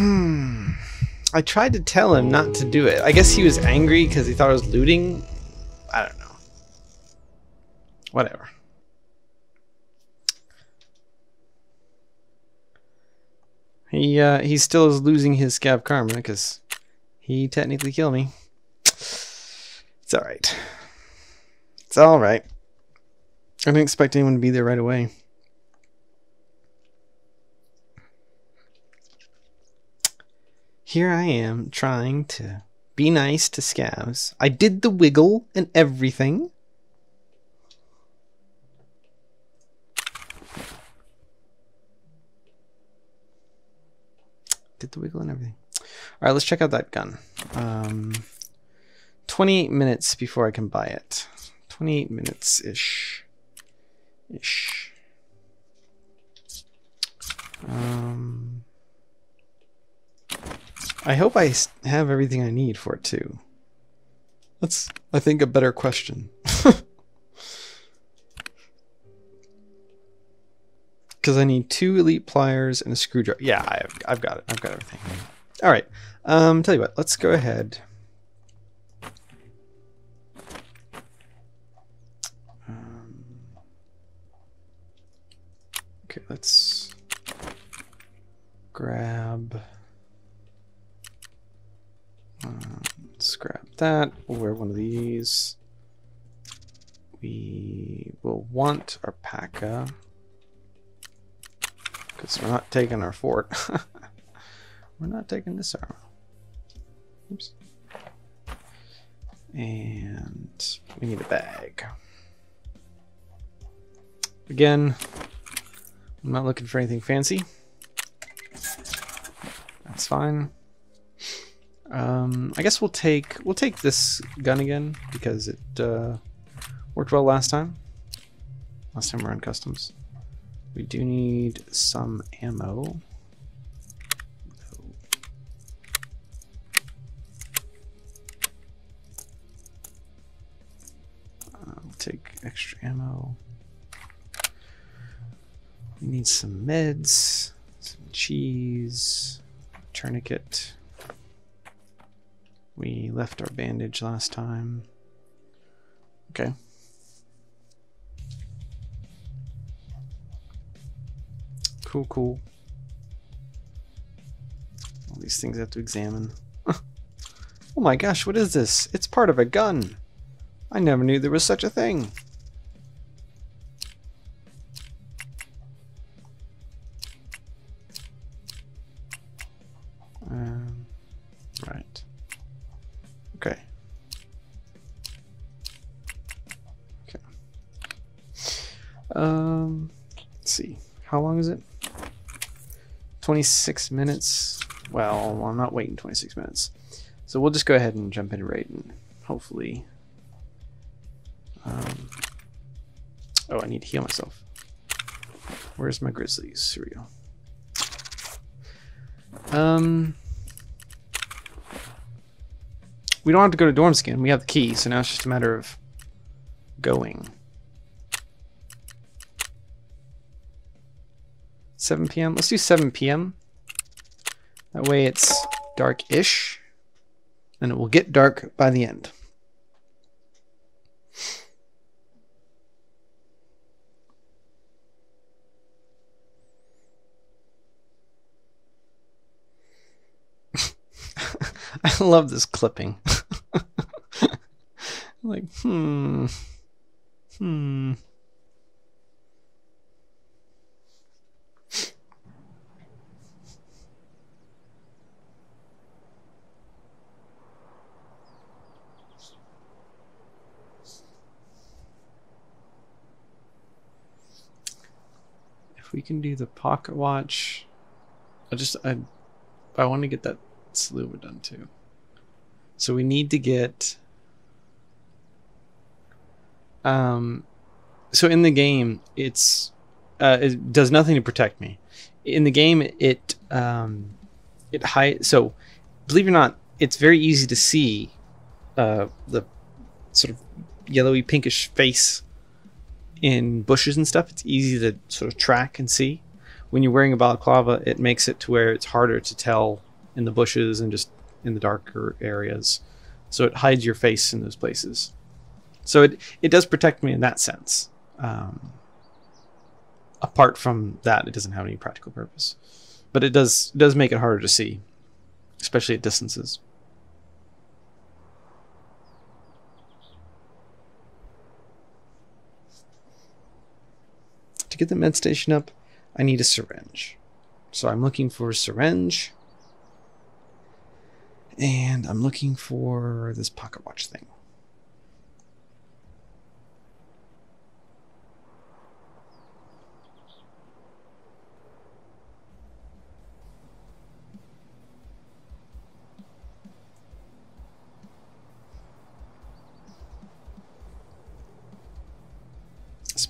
Hmm. I tried to tell him not to do it. I guess he was angry because he thought I was looting. I don't know. Whatever. He uh, he still is losing his scav karma because he technically killed me. It's all right. It's all right. I didn't expect anyone to be there right away. Here I am trying to be nice to scavs. I did the wiggle and everything. Did the wiggle and everything. All right, let's check out that gun. Um, 28 minutes before I can buy it. 28 minutes ish. Ish. Um, I hope I have everything I need for it too. That's, I think, a better question. Because I need two elite pliers and a screwdriver. Yeah, I've, I've got it. I've got everything. All right. Um, tell you what. Let's go ahead. Um, okay, let's grab. Uh, Let's grab that. We'll wear one of these. We will want our P.A.C.A. Because we're not taking our fort. we're not taking this armor. Oops. And we need a bag. Again, I'm not looking for anything fancy. That's fine. Um, I guess we'll take we'll take this gun again because it uh, worked well last time. Last time we are on customs. We do need some ammo. take extra ammo. We need some meds, some cheese, tourniquet. We left our bandage last time. Okay. Cool, cool. All these things I have to examine. oh my gosh, what is this? It's part of a gun. I never knew there was such a thing. Is it? 26 minutes. Well, I'm not waiting 26 minutes. So we'll just go ahead and jump in right and hopefully. Um, oh, I need to heal myself. Where's my grizzlies? Here we go. Um, we don't have to go to dorm skin. We have the key, so now it's just a matter of going. 7 p.m. Let's do 7 p.m. That way it's dark-ish, and it will get dark by the end. I love this clipping. like, hmm. Hmm. We can do the pocket watch, I just I I want to get that Salewa done too. So we need to get um so in the game it's uh, it does nothing to protect me. In the game it um it hide so believe it or not it's very easy to see uh the sort of yellowy pinkish face in bushes and stuff. It's easy to sort of track and see. When you're wearing a balaclava, it makes it to where it's harder to tell in the bushes and just in the darker areas. So it hides your face in those places. So it, it does protect me in that sense. Um, apart from that, it doesn't have any practical purpose. But it does it does make it harder to see, especially at distances. Get the med station up, I need a syringe. So I'm looking for a syringe. And I'm looking for this pocket watch thing.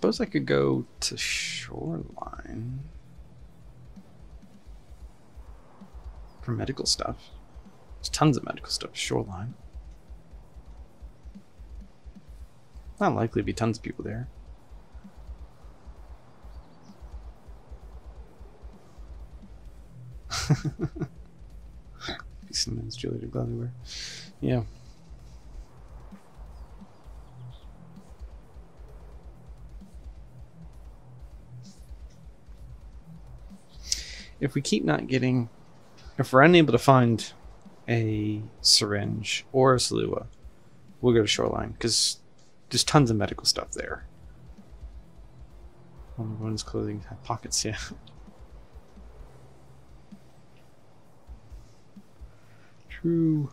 Suppose I could go to Shoreline for medical stuff. There's tons of medical stuff. Shoreline. Not likely to be tons of people there. Simmons, Julia Gladwell. Yeah. If we keep not getting, if we're unable to find a syringe or a Salewa, we'll go to Shoreline because there's tons of medical stuff there. Oh, One's clothing had pockets, yeah. True.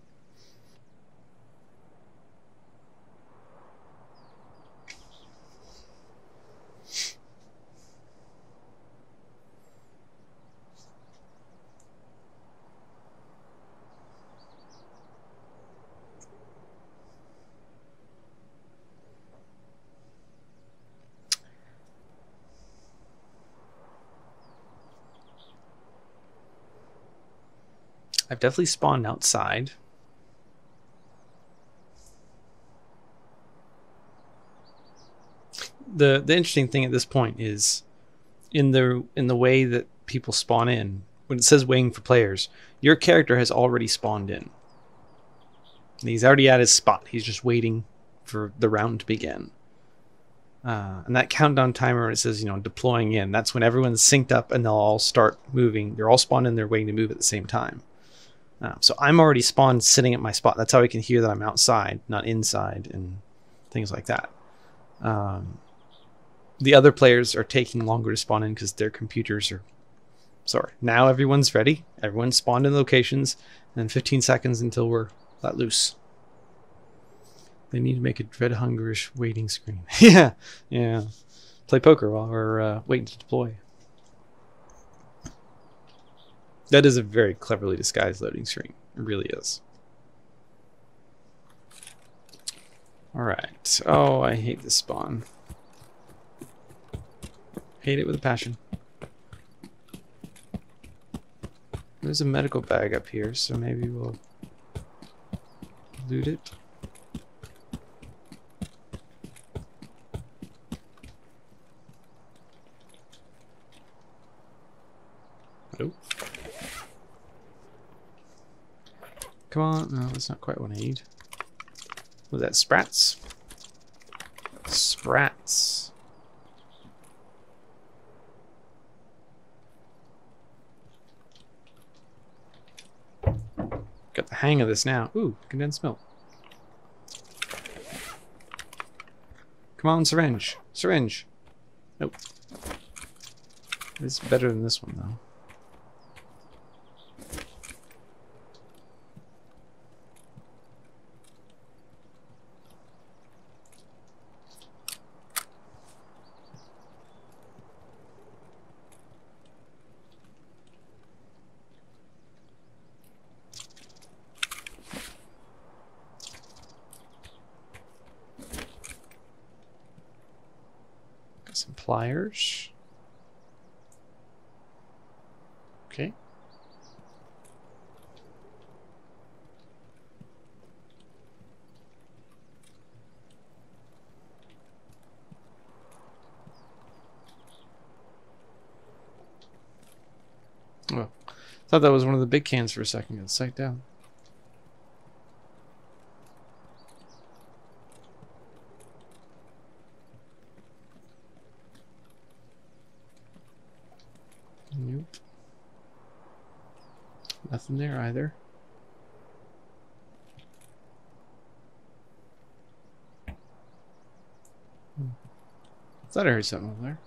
Definitely spawned outside. The the interesting thing at this point is in the in the way that people spawn in, when it says waiting for players, your character has already spawned in. And he's already at his spot. He's just waiting for the round to begin. Uh, and that countdown timer, it says, you know, deploying in, that's when everyone's synced up and they'll all start moving. They're all spawned in, they're waiting to move at the same time. Uh, so I'm already spawned sitting at my spot. That's how I can hear that I'm outside, not inside, and things like that. Um, the other players are taking longer to spawn in because their computers are. Sorry. Now everyone's ready. Everyone's spawned in locations, and 15 seconds until we're let loose. They need to make a dread hungerish waiting screen. yeah, yeah. Play poker while we're uh, waiting to deploy. That is a very cleverly disguised loading screen. It really is. All right. Oh, I hate this spawn. Hate it with a passion. There's a medical bag up here, so maybe we'll loot it. Hello? Come on. No, that's not quite what I need. Was that sprats? Sprats. Got the hang of this now. Ooh, condensed milk. Come on, syringe. Syringe. Nope. It's better than this one, though. Pliers. Okay. Oh, thought that was one of the big cans for a second. Got psyched out. Nope. Nothing there either. Hmm. Thought I heard something over there.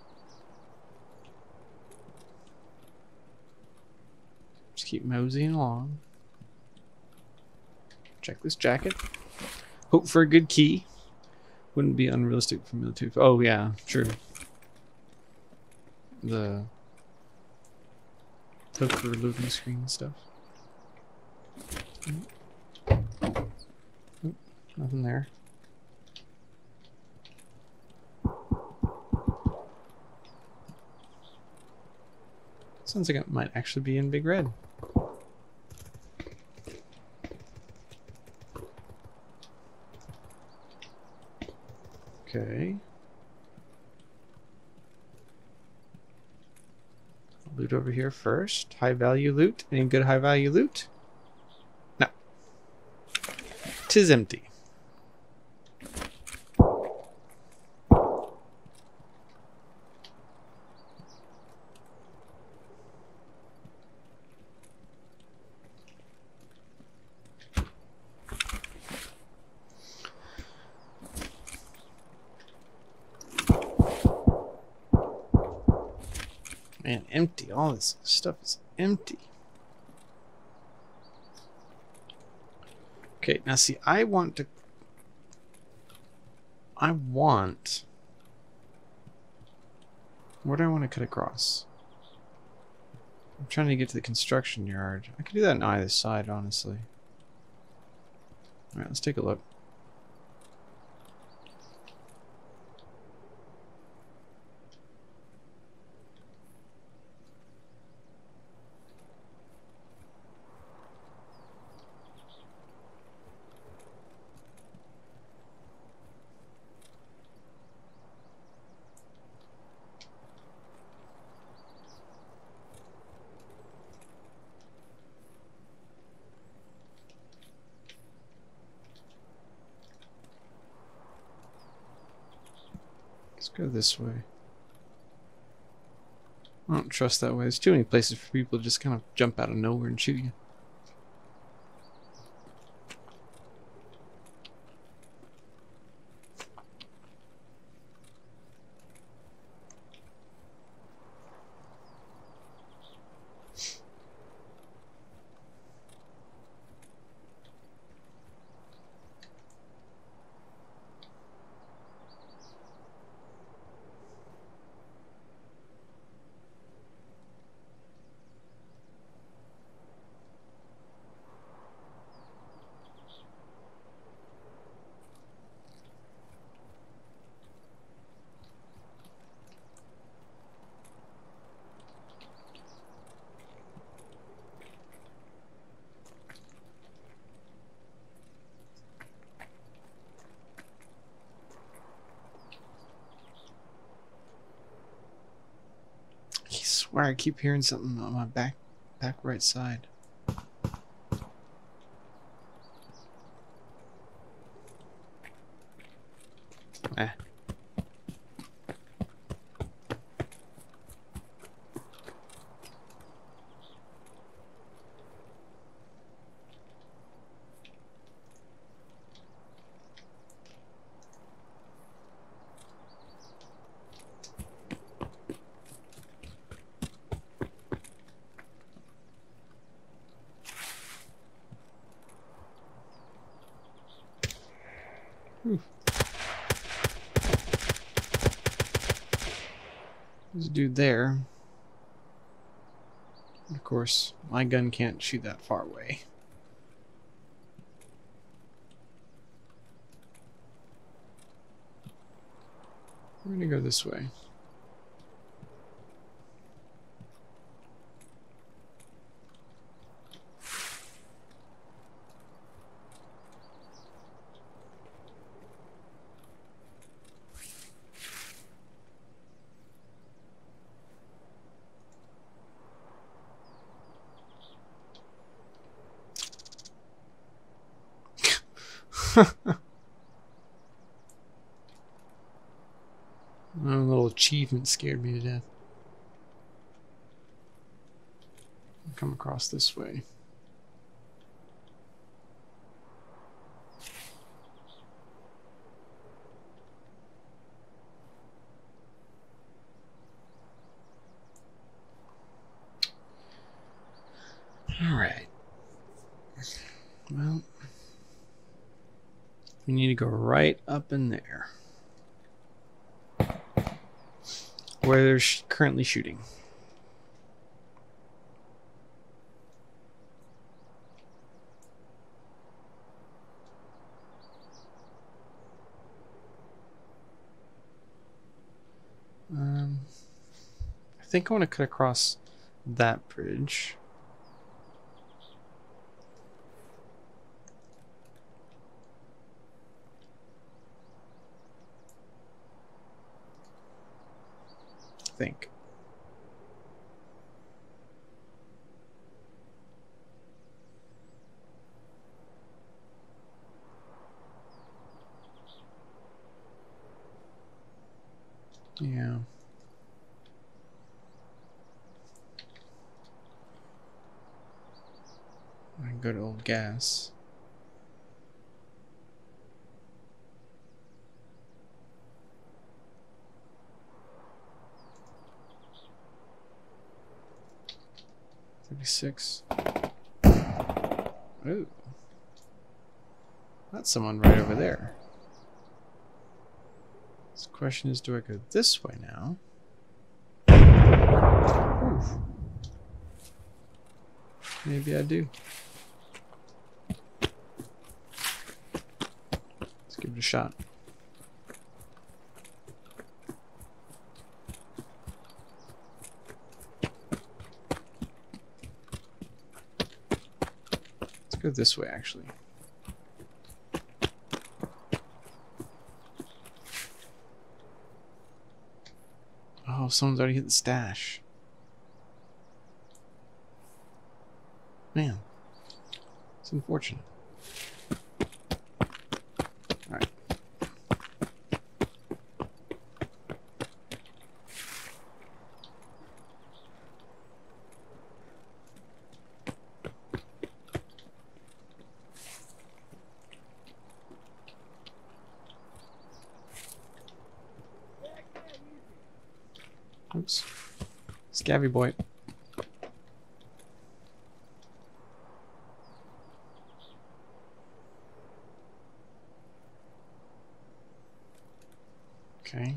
Just keep moseying along. Check this jacket. Hope for a good key. Wouldn't be unrealistic for military. Oh yeah, true. The poker loading screen stuff. Nothing there. Sounds like it might actually be in Big Red. Okay. Loot over here first. High value loot. Any good high value loot? No. Tis empty. Man, empty. All this stuff is empty. Okay, now see, I want to. I want. Where do I want to cut across? I'm trying to get to the construction yard. I could do that on either side, honestly. Alright, let's take a look. Let's go this way. I don't trust that way. There's too many places for people to just kind of jump out of nowhere and shoot you. I swear I keep hearing something on my back back right side. Eh. There's a dude there. Of course, my gun can't shoot that far away. We're gonna go this way. Oh, a achievement scared me to death. Come across this way. All right. Well, we need to go right up in there. Where they're sh- currently shooting. Um, I think I want to cut across that bridge. Think. Yeah. Good old gas. Thirty-six. Ooh. That's someone right over there. So the question is, do I go this way now? Oof. Maybe I do. Let's give it a shot. Go this way, actually. Oh, someone's already hit the stash. Man, it's unfortunate. Alright. Oops. Scabby boy. Okay.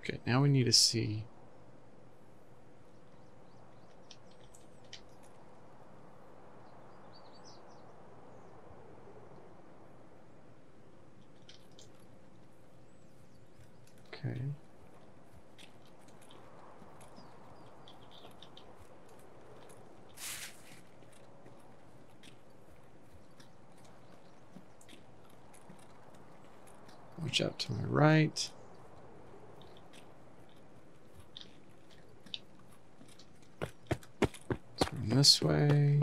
Okay, now we need to see. Okay. Out to my right. Turn this way.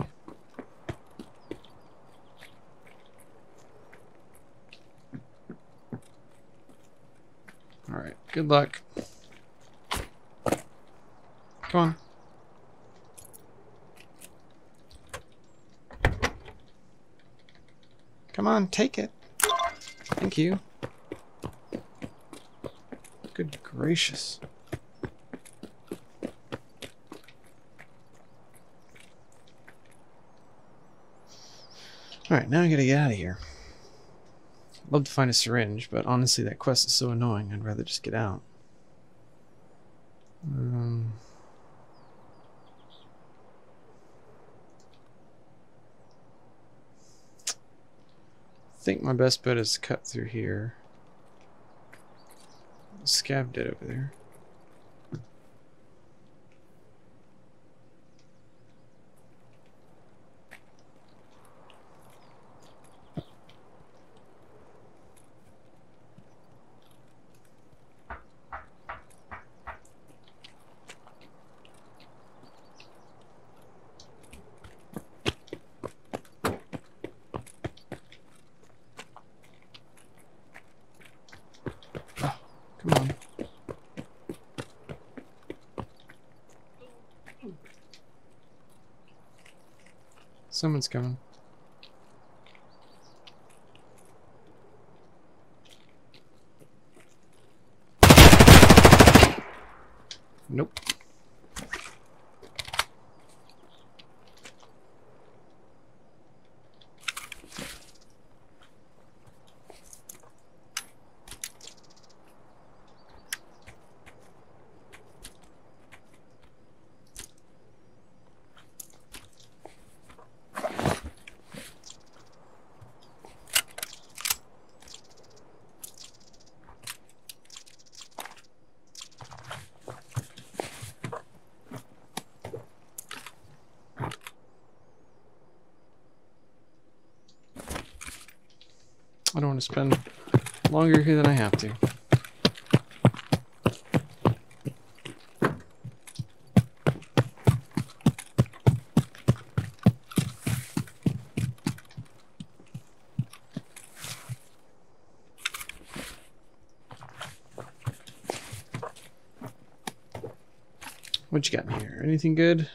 Alright, good luck. Come on. Come on, take it. Thank you. Good gracious. Alright, now I gotta get out of here. Love to find a syringe, but honestly that quest is so annoying, I'd rather just get out. Um, I think my best bet is to cut through here. Scav dead over there. Come on. Someone's coming. Nope. I don't want to spend longer here than I have to. What you got here? Anything good?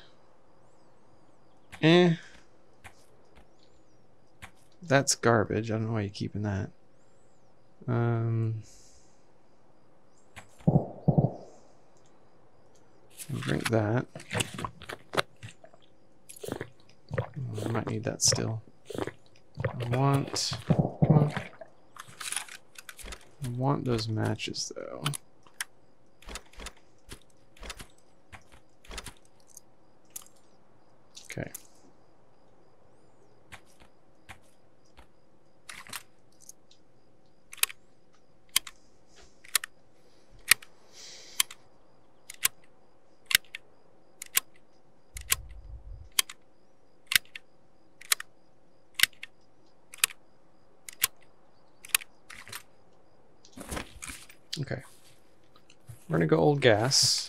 Eh. That's garbage. I don't know why you're keeping that. Um, drink that. Oh, I might need that still. I want. I want those matches though. Okay. Okay. We're gonna go old gas.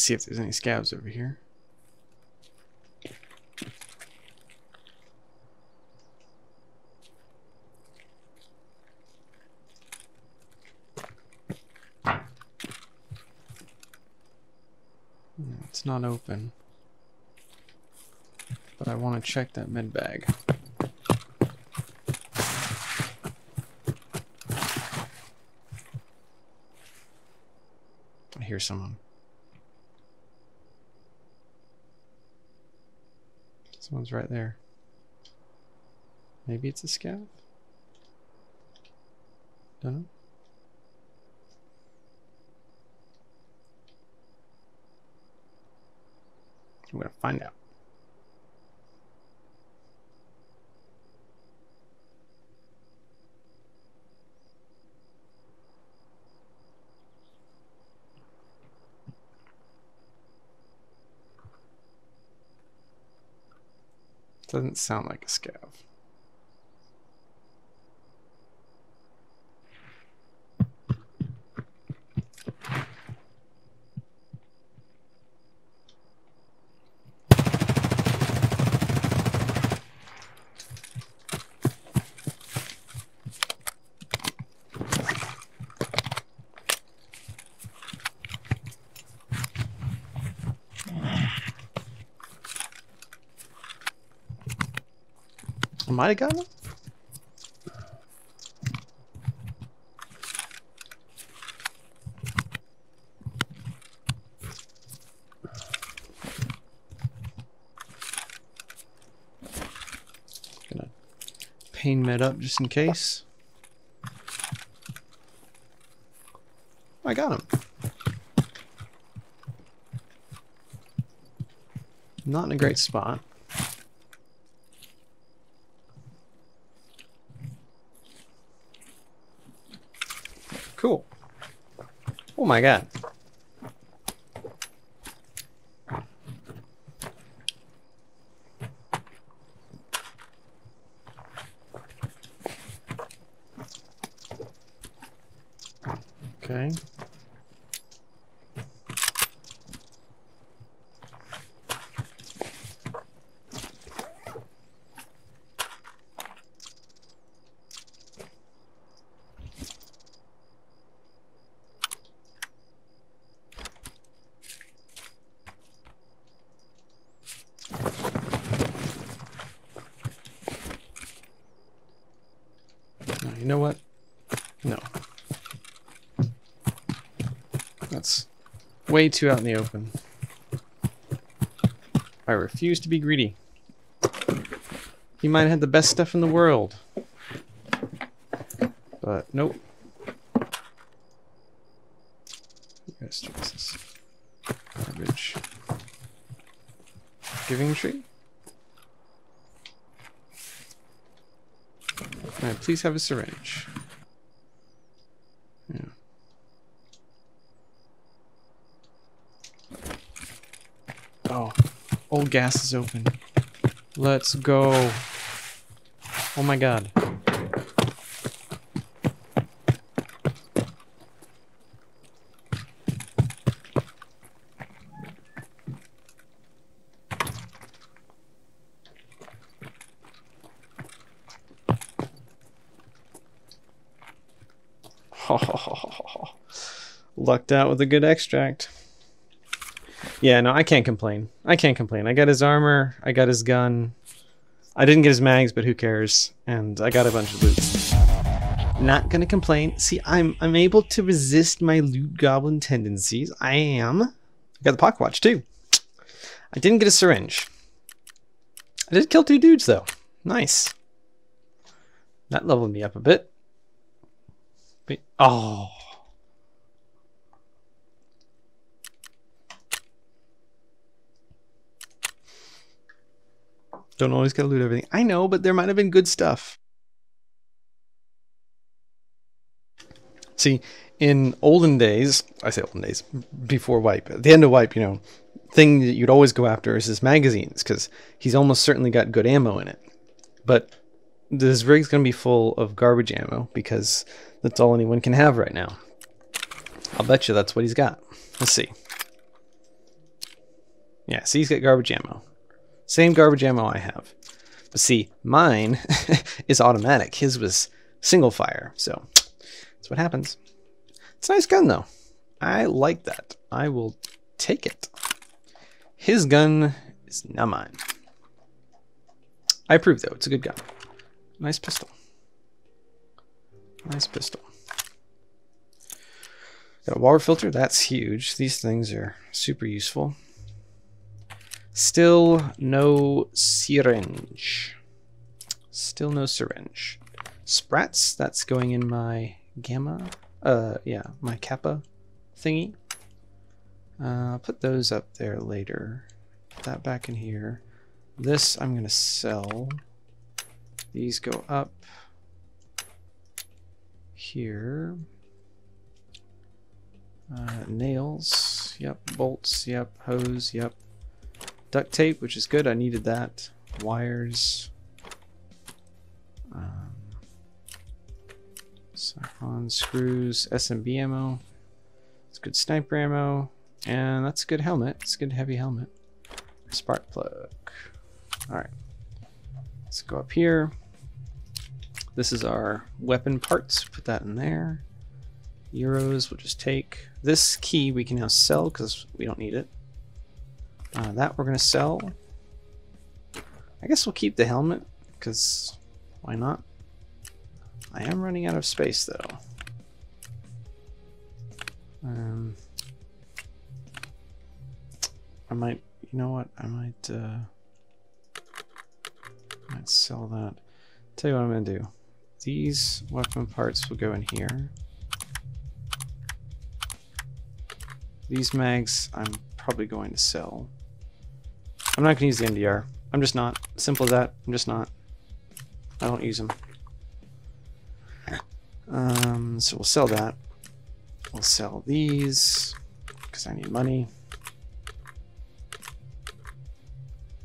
See if there's any scavs over here. It's not open. But I want to check that med bag. I hear someone. Someone's right there. Maybe it's a scav? Know. We're gonna find out. Doesn't sound like a scav. Might have gotten. Gonna pain med up just in case. I got him. Not in a great spot. Cool. Oh my god. Okay. No, you know what? No. That's way too out in the open. I refuse to be greedy. He might have had the best stuff in the world. But nope. Garbage. Giving tree? I please have a syringe? Yeah. Oh, old gas is open. Let's go. Oh my god. Lucked out with a good extract. Yeah, no, I can't complain. I can't complain. I got his armor, I got his gun. I didn't get his mags, but who cares? And I got a bunch of loot. Not gonna complain. See, I'm I'm able to resist my loot goblin tendencies. I am. I got the pocket watch too. I didn't get a syringe. I did kill two dudes though. Nice. That leveled me up a bit. But, oh. Don't always gotta loot everything. I know, but there might have been good stuff. See, in olden days, I say olden days, before wipe, at the end of wipe, you know, thing that you'd always go after is his magazines, because he's almost certainly got good ammo in it. But this rig's gonna be full of garbage ammo because that's all anyone can have right now. I'll bet you that's what he's got. Let's see. Yeah, see, he's got garbage ammo. Same garbage ammo I have. But see, mine is automatic. His was single fire. So that's what happens. It's a nice gun, though. I like that. I will take it. His gun is not mine. I approve, though. It's a good gun. Nice pistol. Nice pistol. Got a water filter. That's huge. These things are super useful. Still no syringe. Still no syringe. Sprats, that's going in my gamma. Uh, yeah, my kappa thingy. Uh, put those up there later. Put that back in here. This I'm going to sell. These go up here. Uh, nails, yep. Bolts, yep. Hose, yep. Duct tape, which is good. I needed that. Wires. Um, Siphon screws, SNB ammo. It's good sniper ammo. And that's a good helmet. It's a good heavy helmet. Spark plug. Alright. Let's go up here. This is our weapon parts. Put that in there. Euros we'll just take. This key we can now sell because we don't need it. Uh, that we're going to sell. I guess we'll keep the helmet because why not? I am running out of space though. Um, I might, you know what? I might, uh, might sell that. Tell you what I'm gonna do. These weapon parts will go in here. These mags I'm probably going to sell. I'm not going to use the MDR. I'm just not. Simple as that. I'm just not. I don't use them. Um, so we'll sell that. We'll sell these because I need money.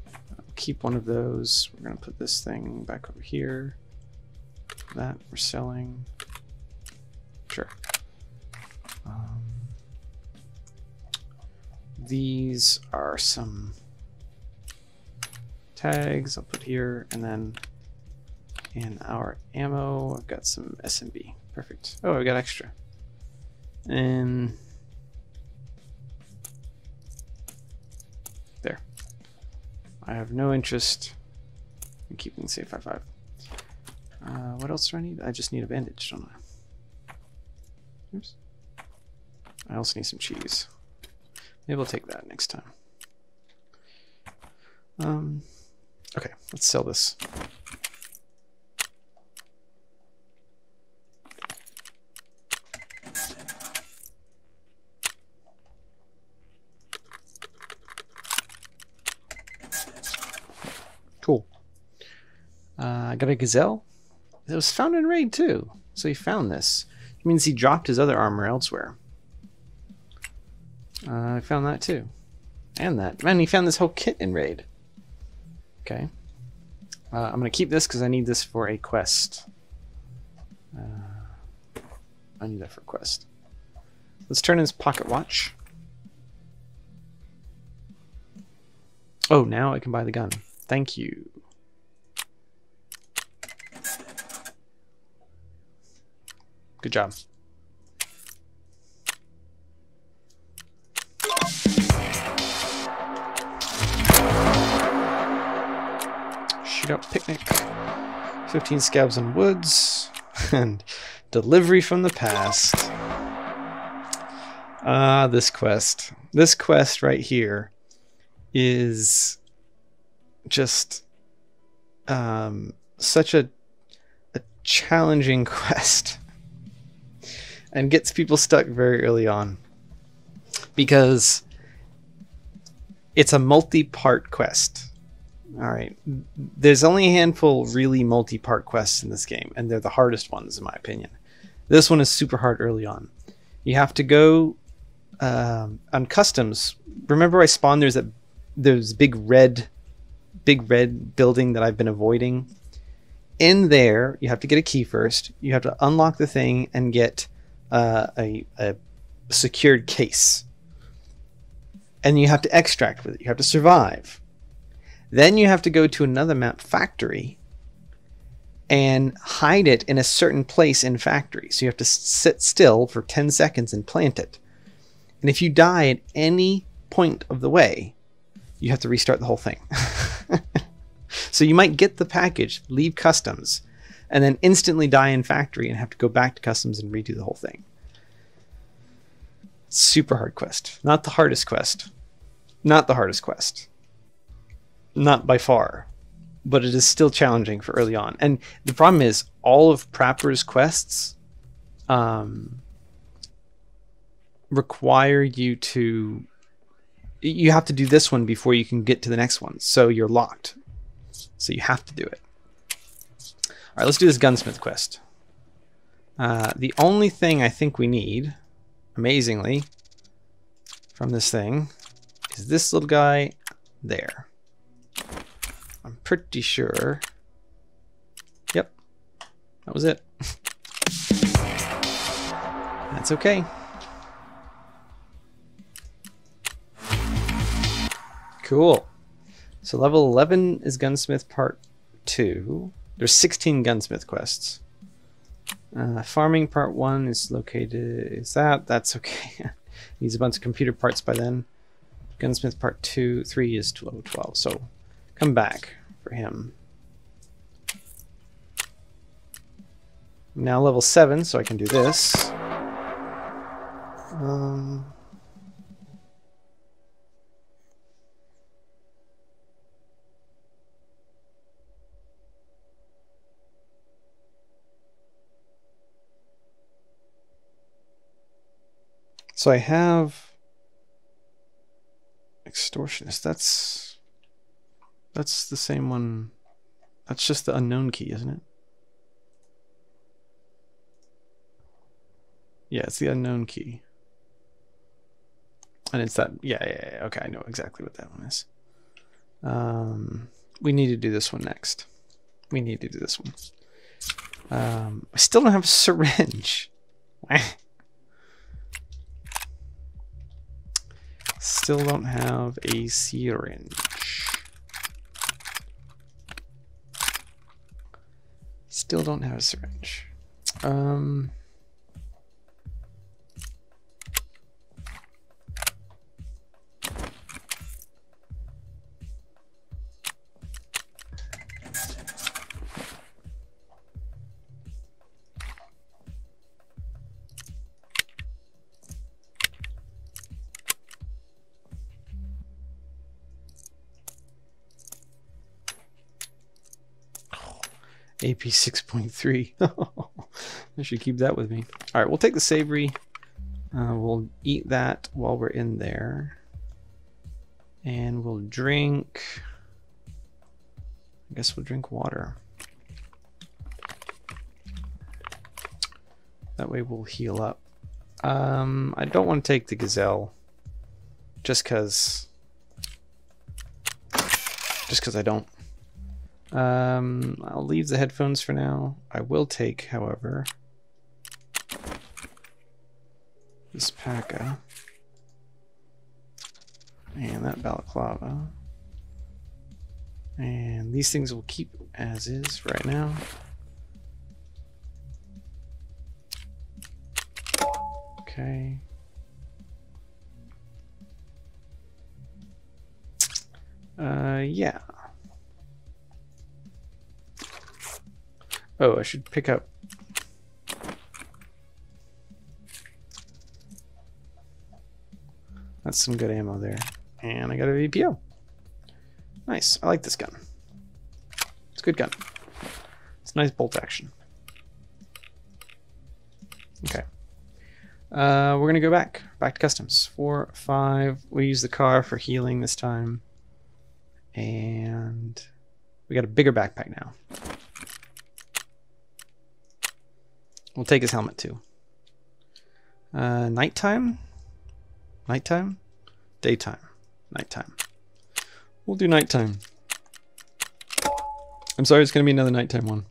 I'll keep one of those. We're going to put this thing back over here. That we're selling. Sure. Um, these are some tags I'll put here, and then in our ammo, I've got some SNB. Perfect. Oh, I got extra. And there. I have no interest in keeping high five. Uh, what else do I need? I just need a bandage, don't I? Oops. I also need some cheese. Maybe I'll take that next time. Um, okay, let's sell this. Cool. Uh, I got a Gzhel. It was found in raid too. So he found this. It means he dropped his other armor elsewhere. Uh, I found that too. And that. Man, he found this whole kit in raid. Okay. Uh, I'm going to keep this because I need this for a quest. Uh, I need that for a quest. Let's turn in his pocket watch. Oh, now I can buy the gun. Thank you. Good job. Shoot out picnic. 15 scavs and woods. and delivery from the past. Ah, this quest. This quest right here is just um, such a, a challenging quest and gets people stuck very early on because it's a multi-part quest. All right, there's only a handful really multi-part quests in this game, and they're the hardest ones in my opinion. This one is super hard early on. You have to go um, on customs. Remember, I spawned. There's a there's big red, big red building that I've been avoiding. In there, you have to get a key first. You have to unlock the thing and get uh, a, a secured case. and you have to extract with it. You have to survive. Then you have to go to another map factory and hide it in a certain place in factory. So you have to sit still for 10 seconds and plant it. And if you die at any point of the way, you have to restart the whole thing. so you might get the package, leave customs, and then instantly die in factory and have to go back to customs and redo the whole thing. Super hard quest. Not the hardest quest. Not the hardest quest. Not by far. But it is still challenging for early on. And the problem is, all of Prapor's quests um, require you to. You have to do this one before you can get to the next one. So you're locked. So you have to do it. All right, let's do this gunsmith quest. Uh, the only thing I think we need, amazingly, from this thing is this little guy there. I'm pretty sure. Yep, that was it. That's okay. Cool. So level 11 is Gunsmith Part 2. There's 16 Gunsmith quests. Uh, farming Part 1 is located... Is that? That's okay. Needs a bunch of computer parts by then. Gunsmith Part 2, 3 is to level 12. So come back for him. Now level 7, so I can do this. Um... So I have extortionist. That's that's the same one. That's just the unknown key, isn't it? Yeah, it's the unknown key. And it's that, yeah, yeah, yeah, okay, I know exactly what that one is. Um, we need to do this one next. We need to do this one. Um, I still don't have a syringe. Still don't have a syringe. Still don't have a syringe. Um... AP 6.3. I should keep that with me. All right, we'll take the savory. Uh, we'll eat that while we're in there. And we'll drink... I guess we'll drink water. That way we'll heal up. Um, I don't want to take the Gzhel. Just because... Just because I don't. Um, I'll leave the headphones for now. I will take, however, this PACA and that balaclava. And these things will keep as is right now. Okay. Uh, yeah. Oh, I should pick up. That's some good ammo there. And I got a VPO. Nice. I like this gun. It's a good gun. It's nice bolt action. Okay. Uh, we're going to go back. Back to customs. Four, five. We use the car for healing this time. And we got a bigger backpack now. We'll take his helmet too. Uh, nighttime? Nighttime? Daytime. Nighttime. We'll do nighttime. I'm sorry, it's going to be another nighttime one.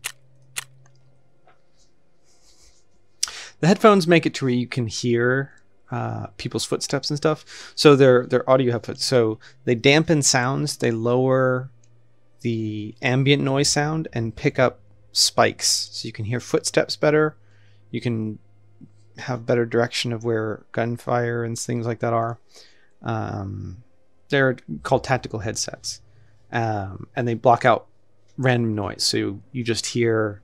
The headphones make it to where you can hear uh, people's footsteps and stuff. So they're, they're audio output. So they dampen sounds. They lower the ambient noise sound and pick up spikes, so you can hear footsteps better. You can have better direction of where gunfire and things like that are. Um, they're called tactical headsets, um, and they block out random noise, so you, you just hear,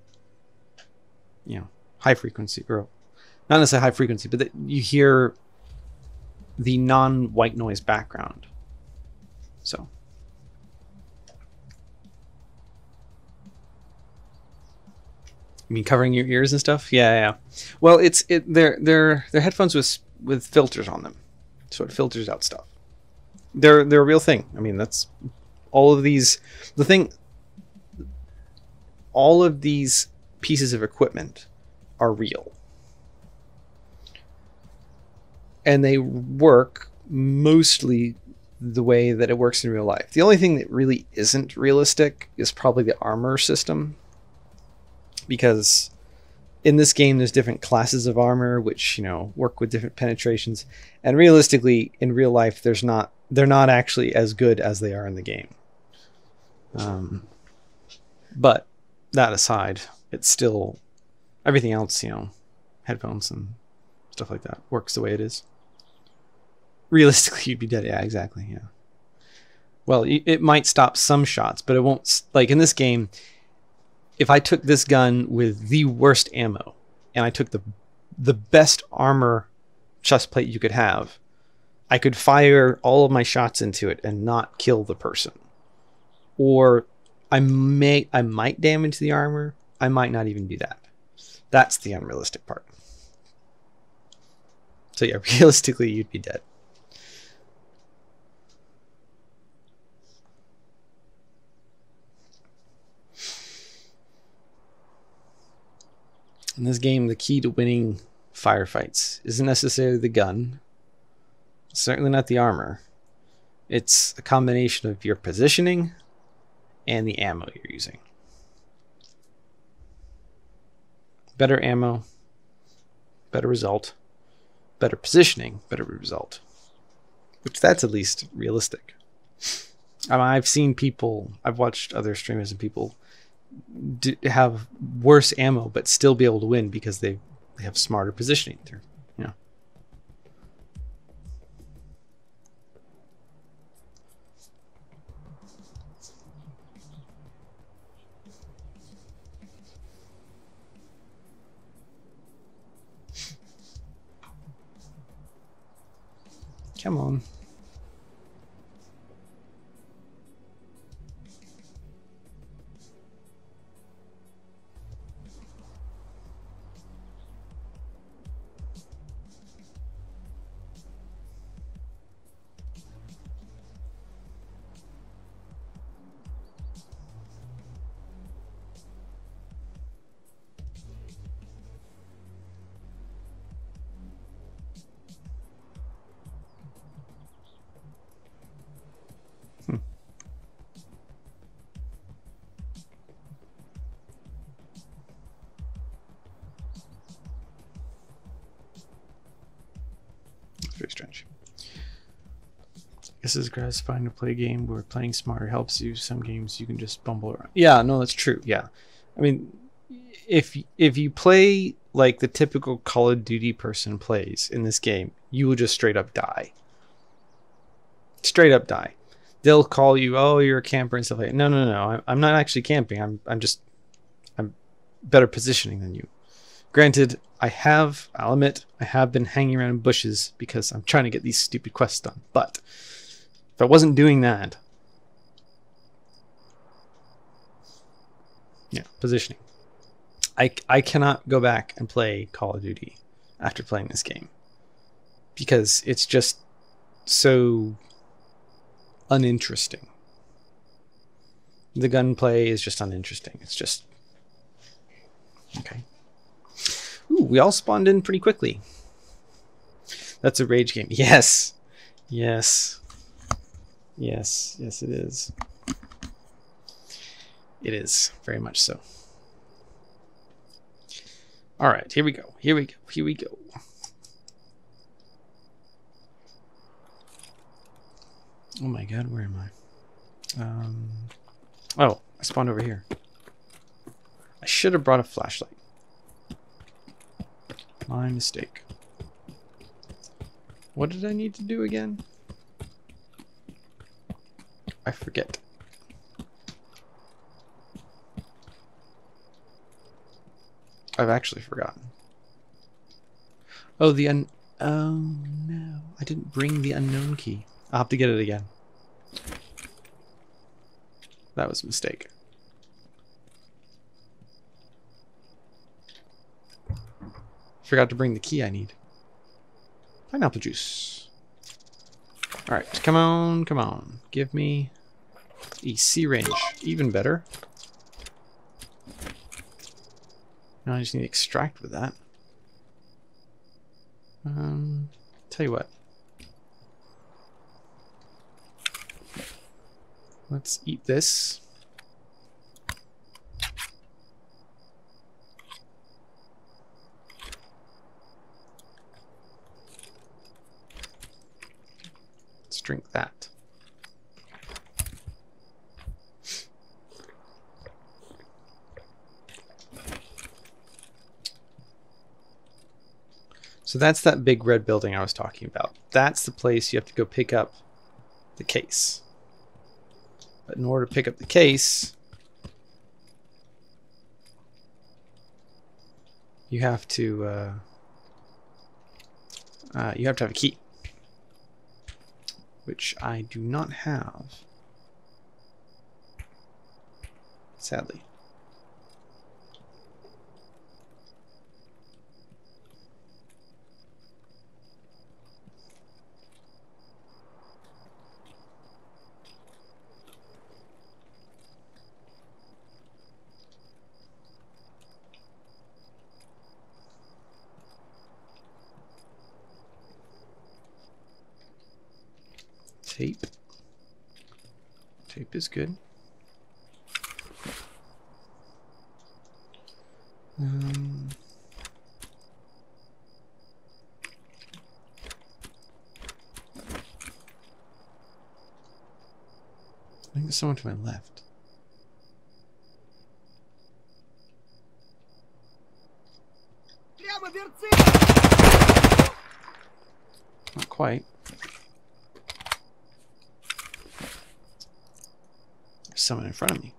you know, high frequency or not necessarily high frequency, but you hear the non-white noise background. So. You mean covering your ears and stuff? Yeah, yeah. Well, it's it. They're they're they're headphones with with filters on them, so it filters out stuff. They're they're a real thing. I mean, that's all of these. The thing. All of these pieces of equipment are real, and they work mostly the way that it works in real life. The only thing that really isn't realistic is probably the armor system because in this game there's different classes of armor which you know work with different penetrations. And realistically in real life there's not they're not actually as good as they are in the game. Um, but that aside it's still everything else you know headphones and stuff like that works the way it is. Realistically you'd be dead. Yeah exactly. Yeah. Well it might stop some shots but it won't like in this game if I took this gun with the worst ammo and I took the the best armor chest plate you could have, I could fire all of my shots into it and not kill the person. Or I may I might damage the armor. I might not even do that. That's the unrealistic part. So yeah, realistically you'd be dead. In this game, the key to winning firefights isn't necessarily the gun, certainly not the armor. It's a combination of your positioning and the ammo you're using. Better ammo, better result. Better positioning, better result. Which that's at least realistic. Mean, I've seen people, I've watched other streamers and people d- have worse ammo but still be able to win because they, they have smarter positioning. They're, you know. Come on. This is gratifying to play a game where playing smarter helps you. Some games you can just bumble around. Yeah, no, that's true. Yeah, I mean, if if you play like the typical Call of Duty person plays in this game, you will just straight up die. Straight up die. They'll call you, oh, you're a camper and stuff like that. No, no, no. I'm not actually camping. I'm I'm just I'm better positioning than you. Granted, I have, I'll admit, I have been hanging around in bushes because I'm trying to get these stupid quests done. But if I wasn't doing that, yeah, positioning. I, I cannot go back and play Call of Duty after playing this game because it's just so uninteresting. The gunplay is just uninteresting. It's just okay. Ooh, we all spawned in pretty quickly. That's a rage game. Yes. Yes. Yes, yes, it is. It is very much so. All right, here we go. Here we go. Here we go. Oh my god, where am I? Um, oh, I spawned over here. I should have brought a flashlight. My mistake. What did I need to do again? I forget. I've actually forgotten. Oh, the un. Oh no, I didn't bring the unknown key. I'll have to get it again. That was a mistake. Forgot to bring the key I need. Pineapple juice. Alright, come on, come on. Give me a syringe. Even better. Now I just need to extract with that. Um, tell you what. Let's eat this. Drink that. So that's that big red building I was talking about. That's the place you have to go pick up the case. But in order to pick up the case, you have to uh, uh, you have to have a key, which I do not have, sadly. Tape. Tape is good. Um, I think there's someone to my left. Not quite. Someone in front of me.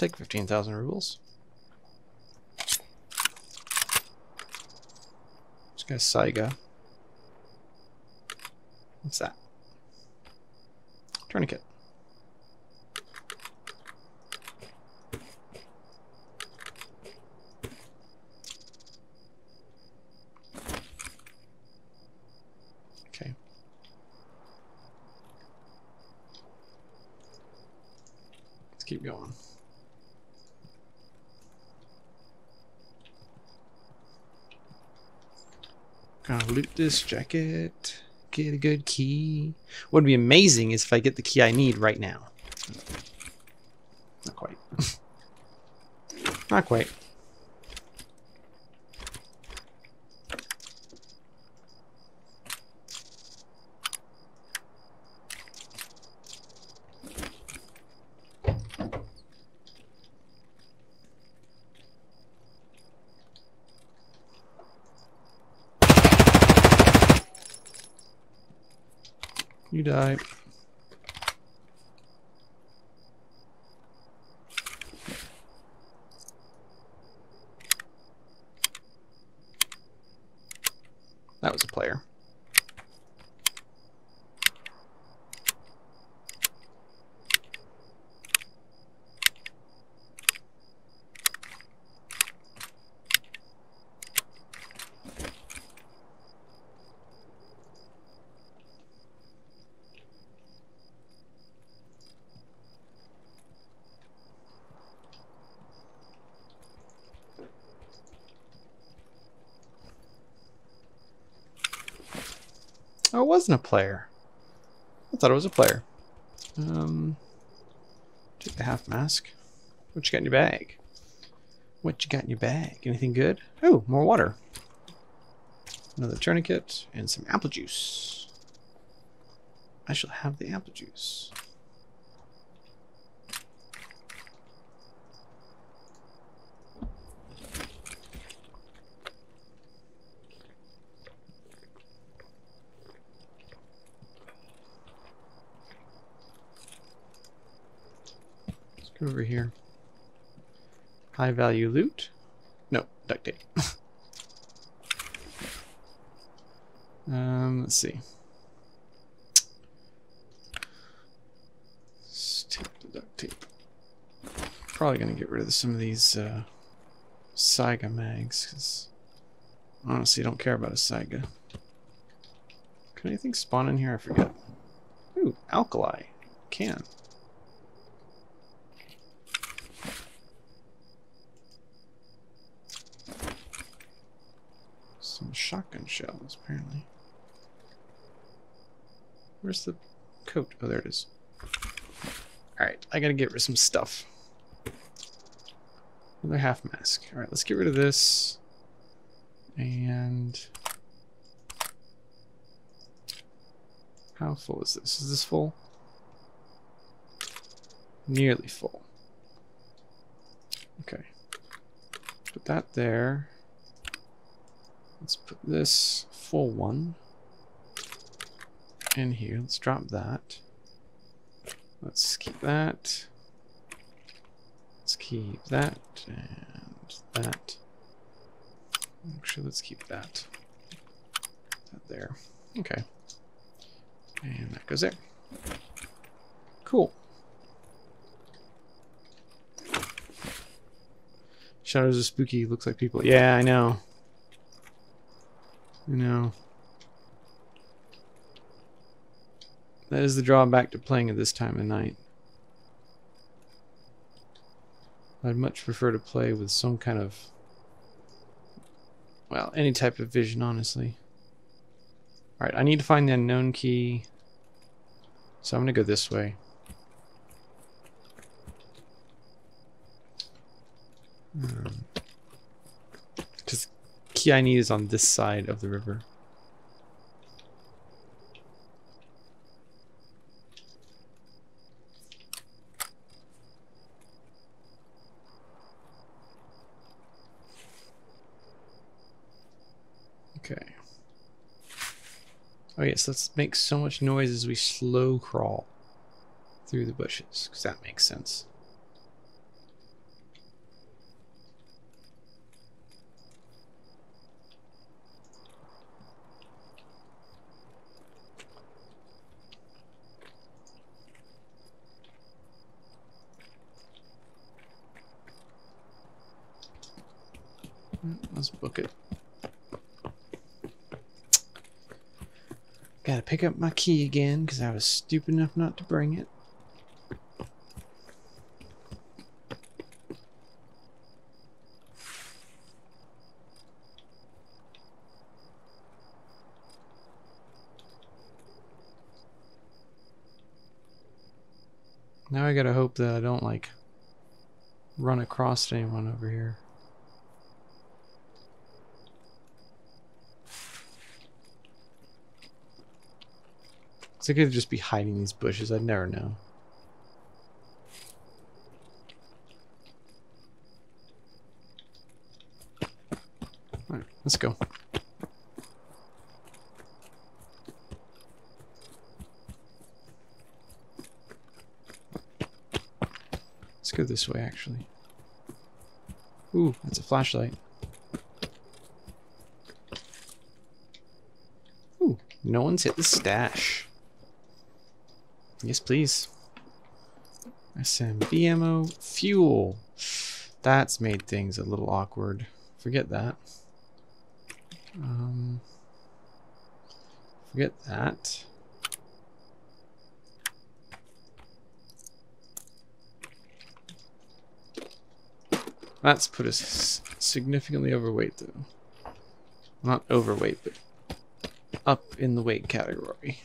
Take 15,000 rubles. This guy's Saiga. What's that? Tourniquet. Okay. Let's keep going. Gonna loot this jacket. Get a good key. What would be amazing is if I get the key I need right now. Not quite. Not quite. You die. That was a player. Oh, it wasn't a player. I thought it was a player. Um, take the half mask. What you got in your bag? What you got in your bag? Anything good? Oh, more water. Another tourniquet and some apple juice. I shall have the apple juice. Over here. High value loot. No, duct tape. um, let's see. Let's take the duct tape. Probably gonna get rid of some of these uh, Saiga mags because honestly, I don't care about a Saiga. Can anything spawn in here? I forget. Ooh, alkali can. Some shotgun shells, apparently. Where's the coat? Oh, there it is. Alright, I gotta get rid of some stuff. Another half mask. Alright, let's get rid of this. And... How full is this? Is this full? Nearly full. Okay. Put that there. Let's put this full one in here. Let's drop that. Let's keep that. Let's keep that and that. Actually, let's keep that. That there. Okay. And that goes there. Cool. Shadows are spooky. Looks like people. Yeah, I know. I know. That is the drawback to playing at this time of night. I'd much prefer to play with some kind of, well, any type of vision, honestly. Alright, I need to find the unknown key. So I'm going to go this way. Um, Because key I need is on this side of the river. Okay. Oh yes, let's make so much noise as we slow crawl through the bushes, because that makes sense. Mm, Let's book it. Gotta pick up my key again because I was stupid enough not to bring it. Now I gotta hope that I don't like run across anyone over here. Cause I could just be hiding these bushes. I'd never know. Alright, let's go. Let's go this way, actually. Ooh, that's a flashlight. Ooh, no one's hit the stash. Yes, please. SNB ammo, fuel. That's made things a little awkward. Forget that. Um, forget that. That's put us significantly overweight, though. Not overweight, but up in the weight category.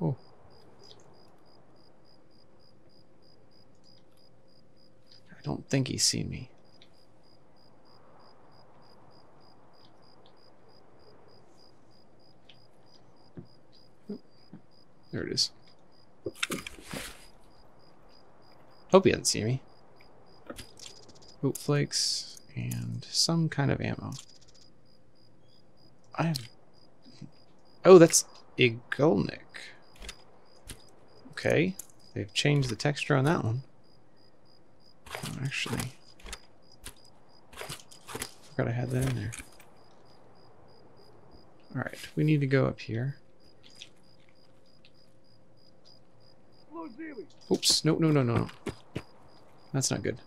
Oh. I think he's seen me. There it is. Hope he doesn't see me. Oat flakes and some kind of ammo. I have... Oh, that's Igolnik. Okay. They've changed the texture on that one. Actually. Forgot I had that in there. Alright, we need to go up here. Oops, no, no, no, no, no. That's not good.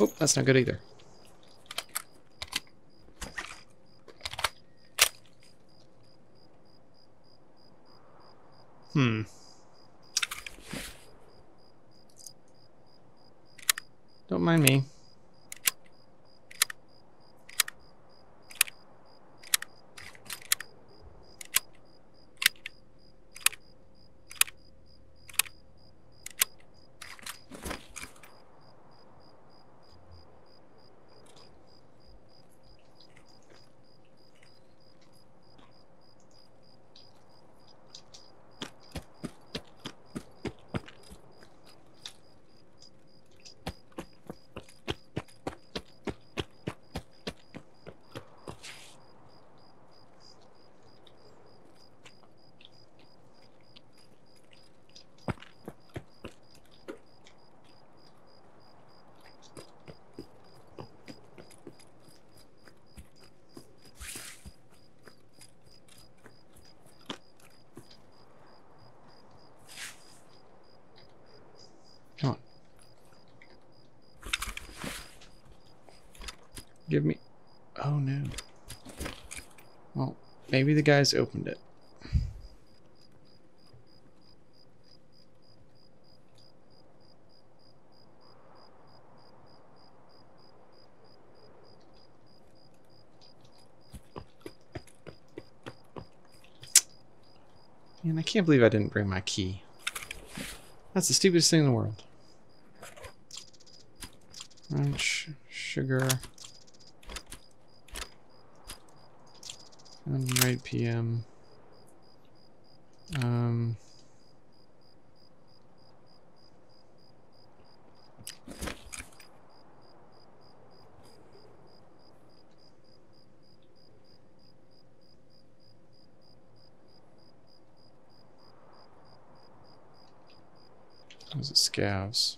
Oh, that's not good either. Hmm. Don't mind me. Come on. Give me... Oh, no. Well, maybe the guys opened it. Man, I can't believe I didn't bring my key. That's the stupidest thing in the world. Sugar. And right PM. Um. Was it scavs?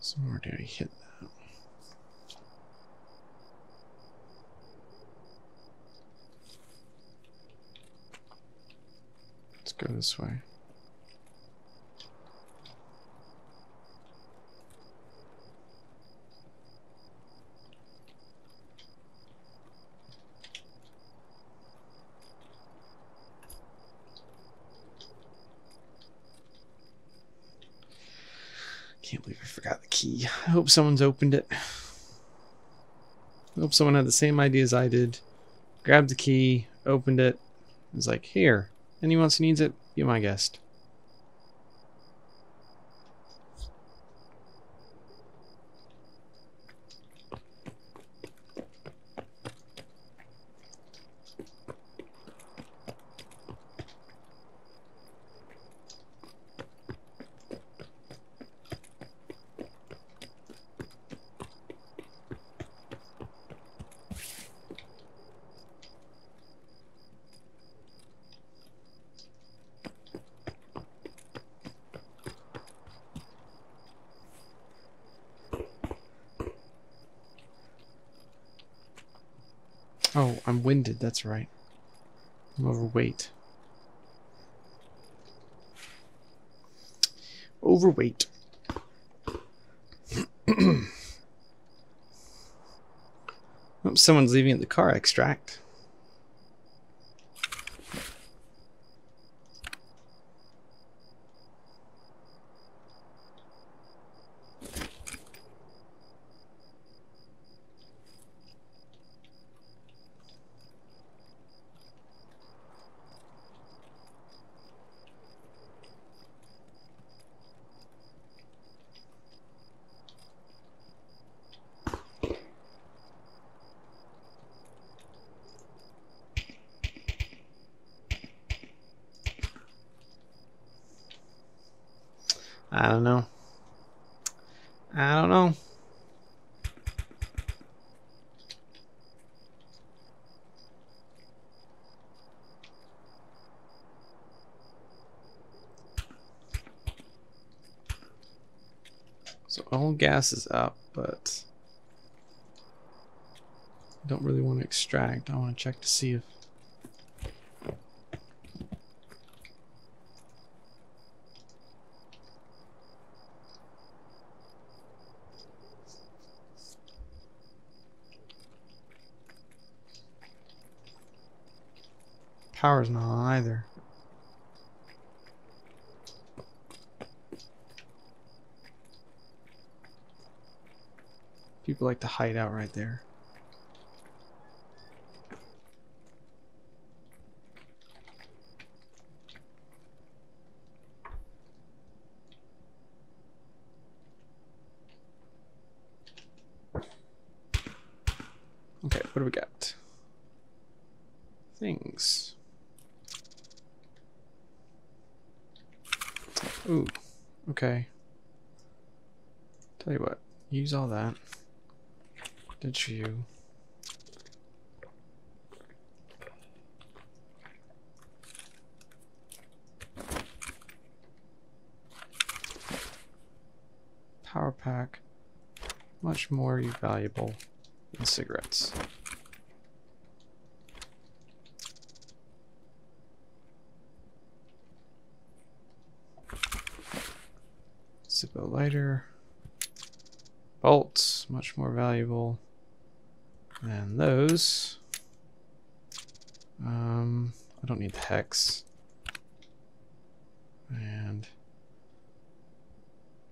Somewhere did I hit that? Let's go this way. Can't believe I forgot the key. I hope someone's opened it. I hope someone had the same idea as I did. Grabbed the key, opened it, was like, here, anyone else who needs it, be my guest. That's right. I'm overweight. Overweight. oh, someone's leaving at the car extract. I don't know. I don't know. So all gas is up, but I don't really want to extract. I want to check to see if Power's not on either. People like to hide out right there. Okay, what do we got? Things. Ooh, okay. Tell you what, use all that. Ditch you. Power pack. Much more valuable than cigarettes. Zippo lighter. Much more valuable than those. Um, I don't need the hex. And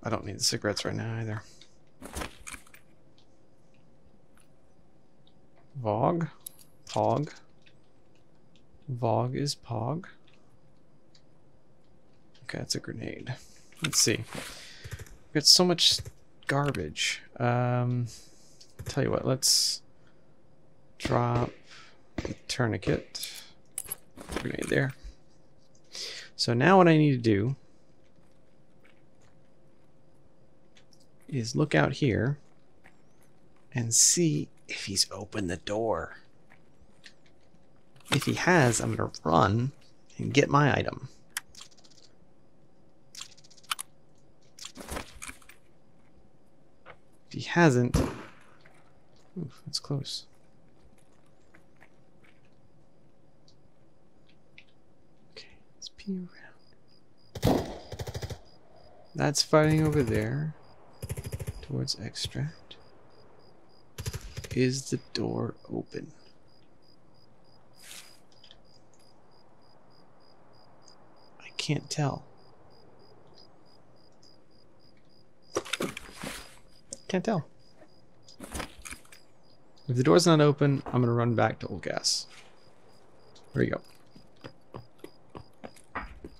I don't need the cigarettes right now either. Vog? Pog. Vog is Pog. Okay, it's a grenade. Let's see. We've got so much garbage. Um, tell you what, let's drop the tourniquet. Grenade there. So now what I need to do is look out here and see if he's opened the door. If he has, I'm going to run and get my item. He hasn't... Oof, that's close. Okay, let's pee around. That's fighting over there. Towards extract. Is the door open? I can't tell. Can't tell. If the door's not open, I'm gonna run back to old gas. There you go.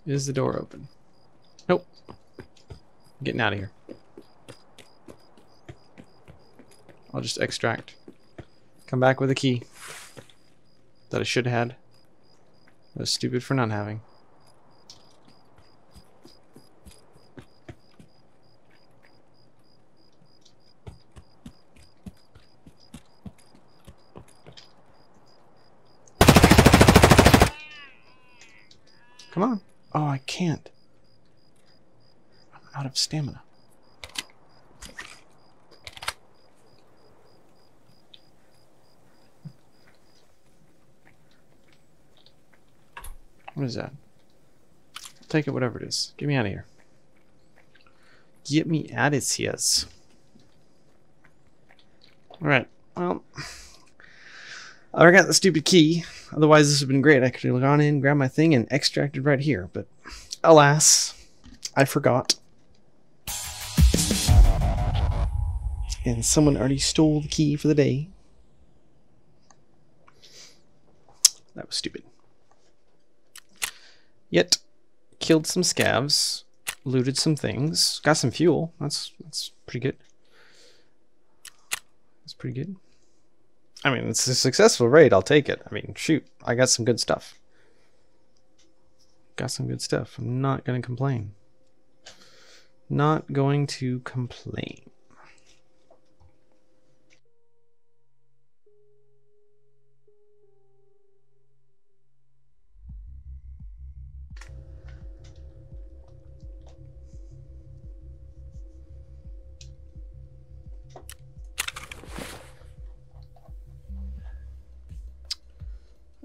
Is the door open? Nope. I'm getting out of here. I'll just extract. Come back with a key. That I should have had. I was stupid for not having. can't. I'm out of stamina. What is that? I'll take it whatever it is. Get me out of here. Get me out of here. Alright, well... I got the stupid key. Otherwise, this would have been great. I could have gone in, grabbed my thing, and extracted right here, but alas, I forgot. And someone already stole the key for the day. That was stupid. Yet, killed some scavs, looted some things, got some fuel. That's that's pretty good. That's pretty good. I mean, it's a successful raid. I'll take it. I mean, shoot, I got some good stuff. Got some good stuff. I'm not going to complain. Not going to complain.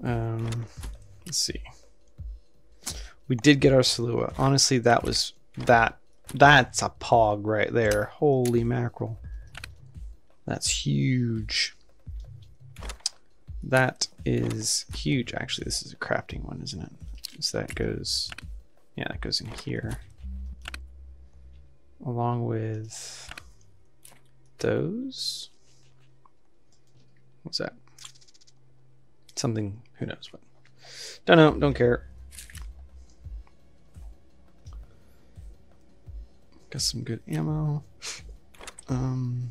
Um, let's see. We did get our Salewa. Honestly, that was that. That's a pog right there. Holy mackerel. That's huge. That is huge. Actually, this is a crafting one, isn't it? So that goes, yeah, that goes in here. Along with those. What's that? Something, who knows what. Don't know, don't care. Got some good ammo. Um.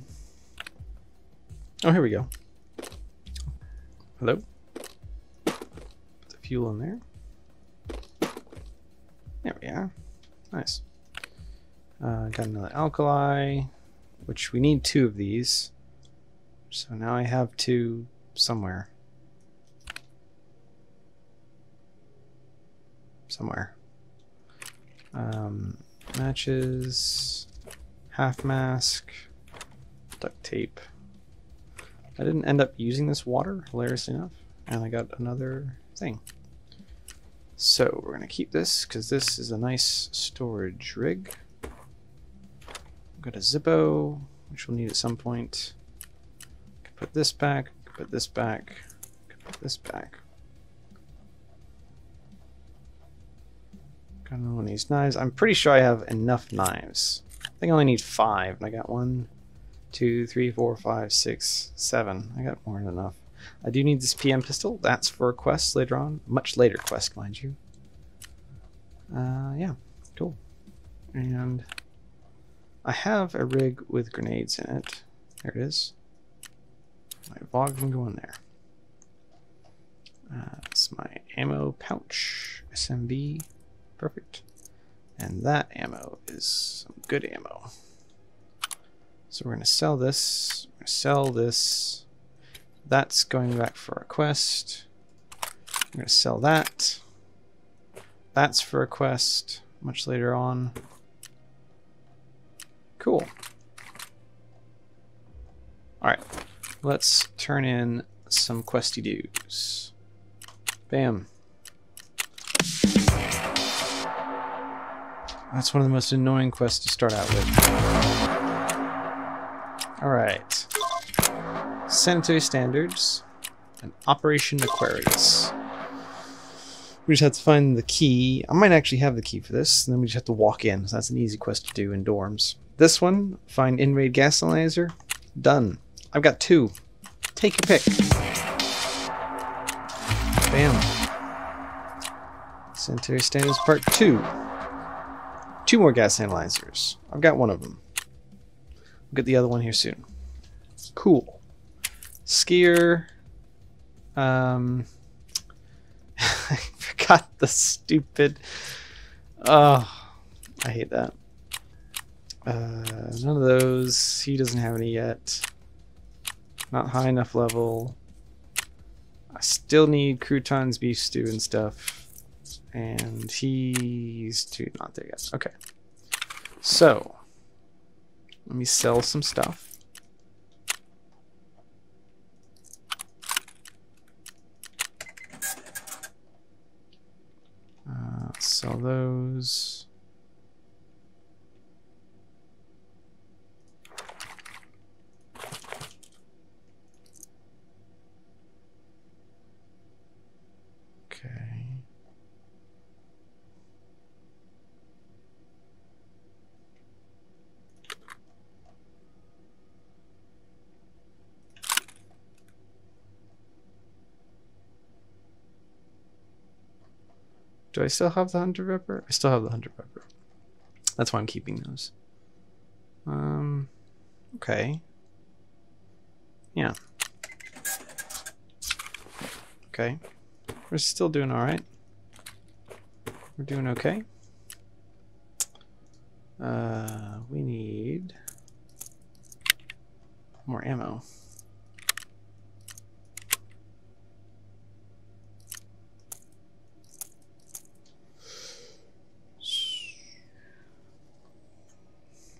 Oh, here we go. Hello. Put the fuel in there. There we are. Nice. Uh, got another alkali, which we need two of these. So now I have two somewhere. Somewhere. Um, matches, half mask, duct tape. I didn't end up using this water, hilariously enough, and I got another thing. So we're gonna keep this because this is a nice storage rig. Got a Zippo, which we'll need at some point. Put this back, put this back, put this back. These knives. I'm pretty sure I have enough knives. I think I only need five, and I got one, two, three, four, five, six, seven. I got more than enough. I do need this PM pistol. That's for a quest later on. Much later quest, mind you. Uh, yeah, cool. And I have a rig with grenades in it. There it is. My VOG can go in there. Uh, that's my ammo pouch. SNB. Perfect. And that ammo is some good ammo. So we're going to sell this. We're going to sell this. That's going back for a quest. I'm going to sell that. That's for a quest much later on. Cool. Alright, let's turn in some questy dudes. Bam. That's one of the most annoying quests to start out with. Alright. Sanitary Standards and Operation Aquarius. We just have to find the key. I might actually have the key for this, and then we just have to walk in. So that's an easy quest to do in dorms. This one, find in-raid gas analyzer. Done. I've got two. Take your pick. Bam. Sanitary Standards Part 2. Two more gas analyzers. I've got one of them. We'll get the other one here soon. Cool. Skier. Um, I forgot the stupid. Oh, I hate that. Uh, none of those. He doesn't have any yet. Not high enough level. I still need croutons, beef stew, and stuff. And he's too not there yet. Okay. So, let me sell some stuff. Uh, sell those. I still have the hundred pepper? I still have the hundred pepper. That's why I'm keeping those. Um, okay. Yeah. Okay. We're still doing all right. We're doing okay. Uh, we need more ammo.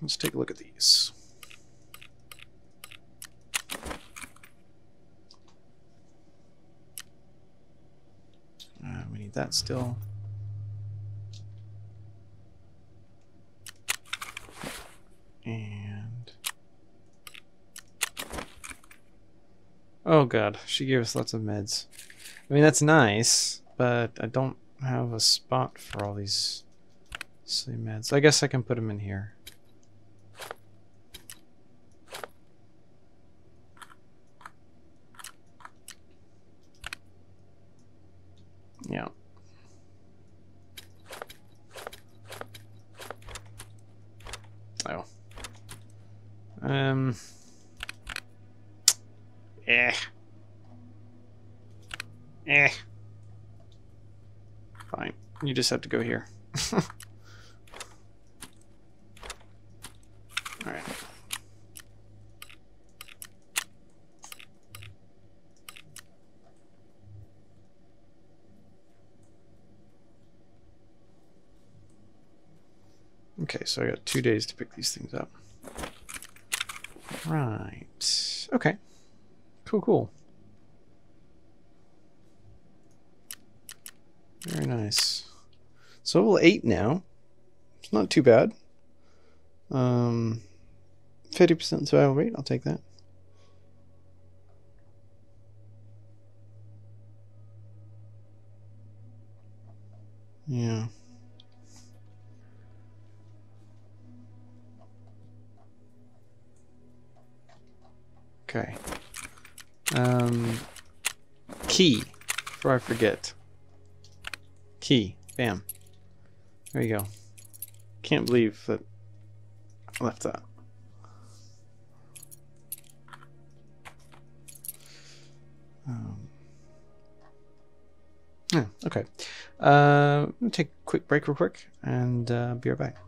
Let's take a look at these. Uh, we need that still. And oh god, she gave us lots of meds. I mean that's nice, but I don't have a spot for all these silly meds. I guess I can put them in here. Yeah. Oh. Um. Eh. Eh. Fine. You just have to go here. Alright. Okay, so I got two days to pick these things up. Right. Okay. Cool, cool. Very nice. Level 8 now. It's not too bad. Um, 50% survival rate, I'll take that. Yeah. Okay. Um, key, before I forget. Key. Bam. There you go. Can't believe that I left that. Um, yeah, okay. Uh, take a quick break real quick and uh, be right back.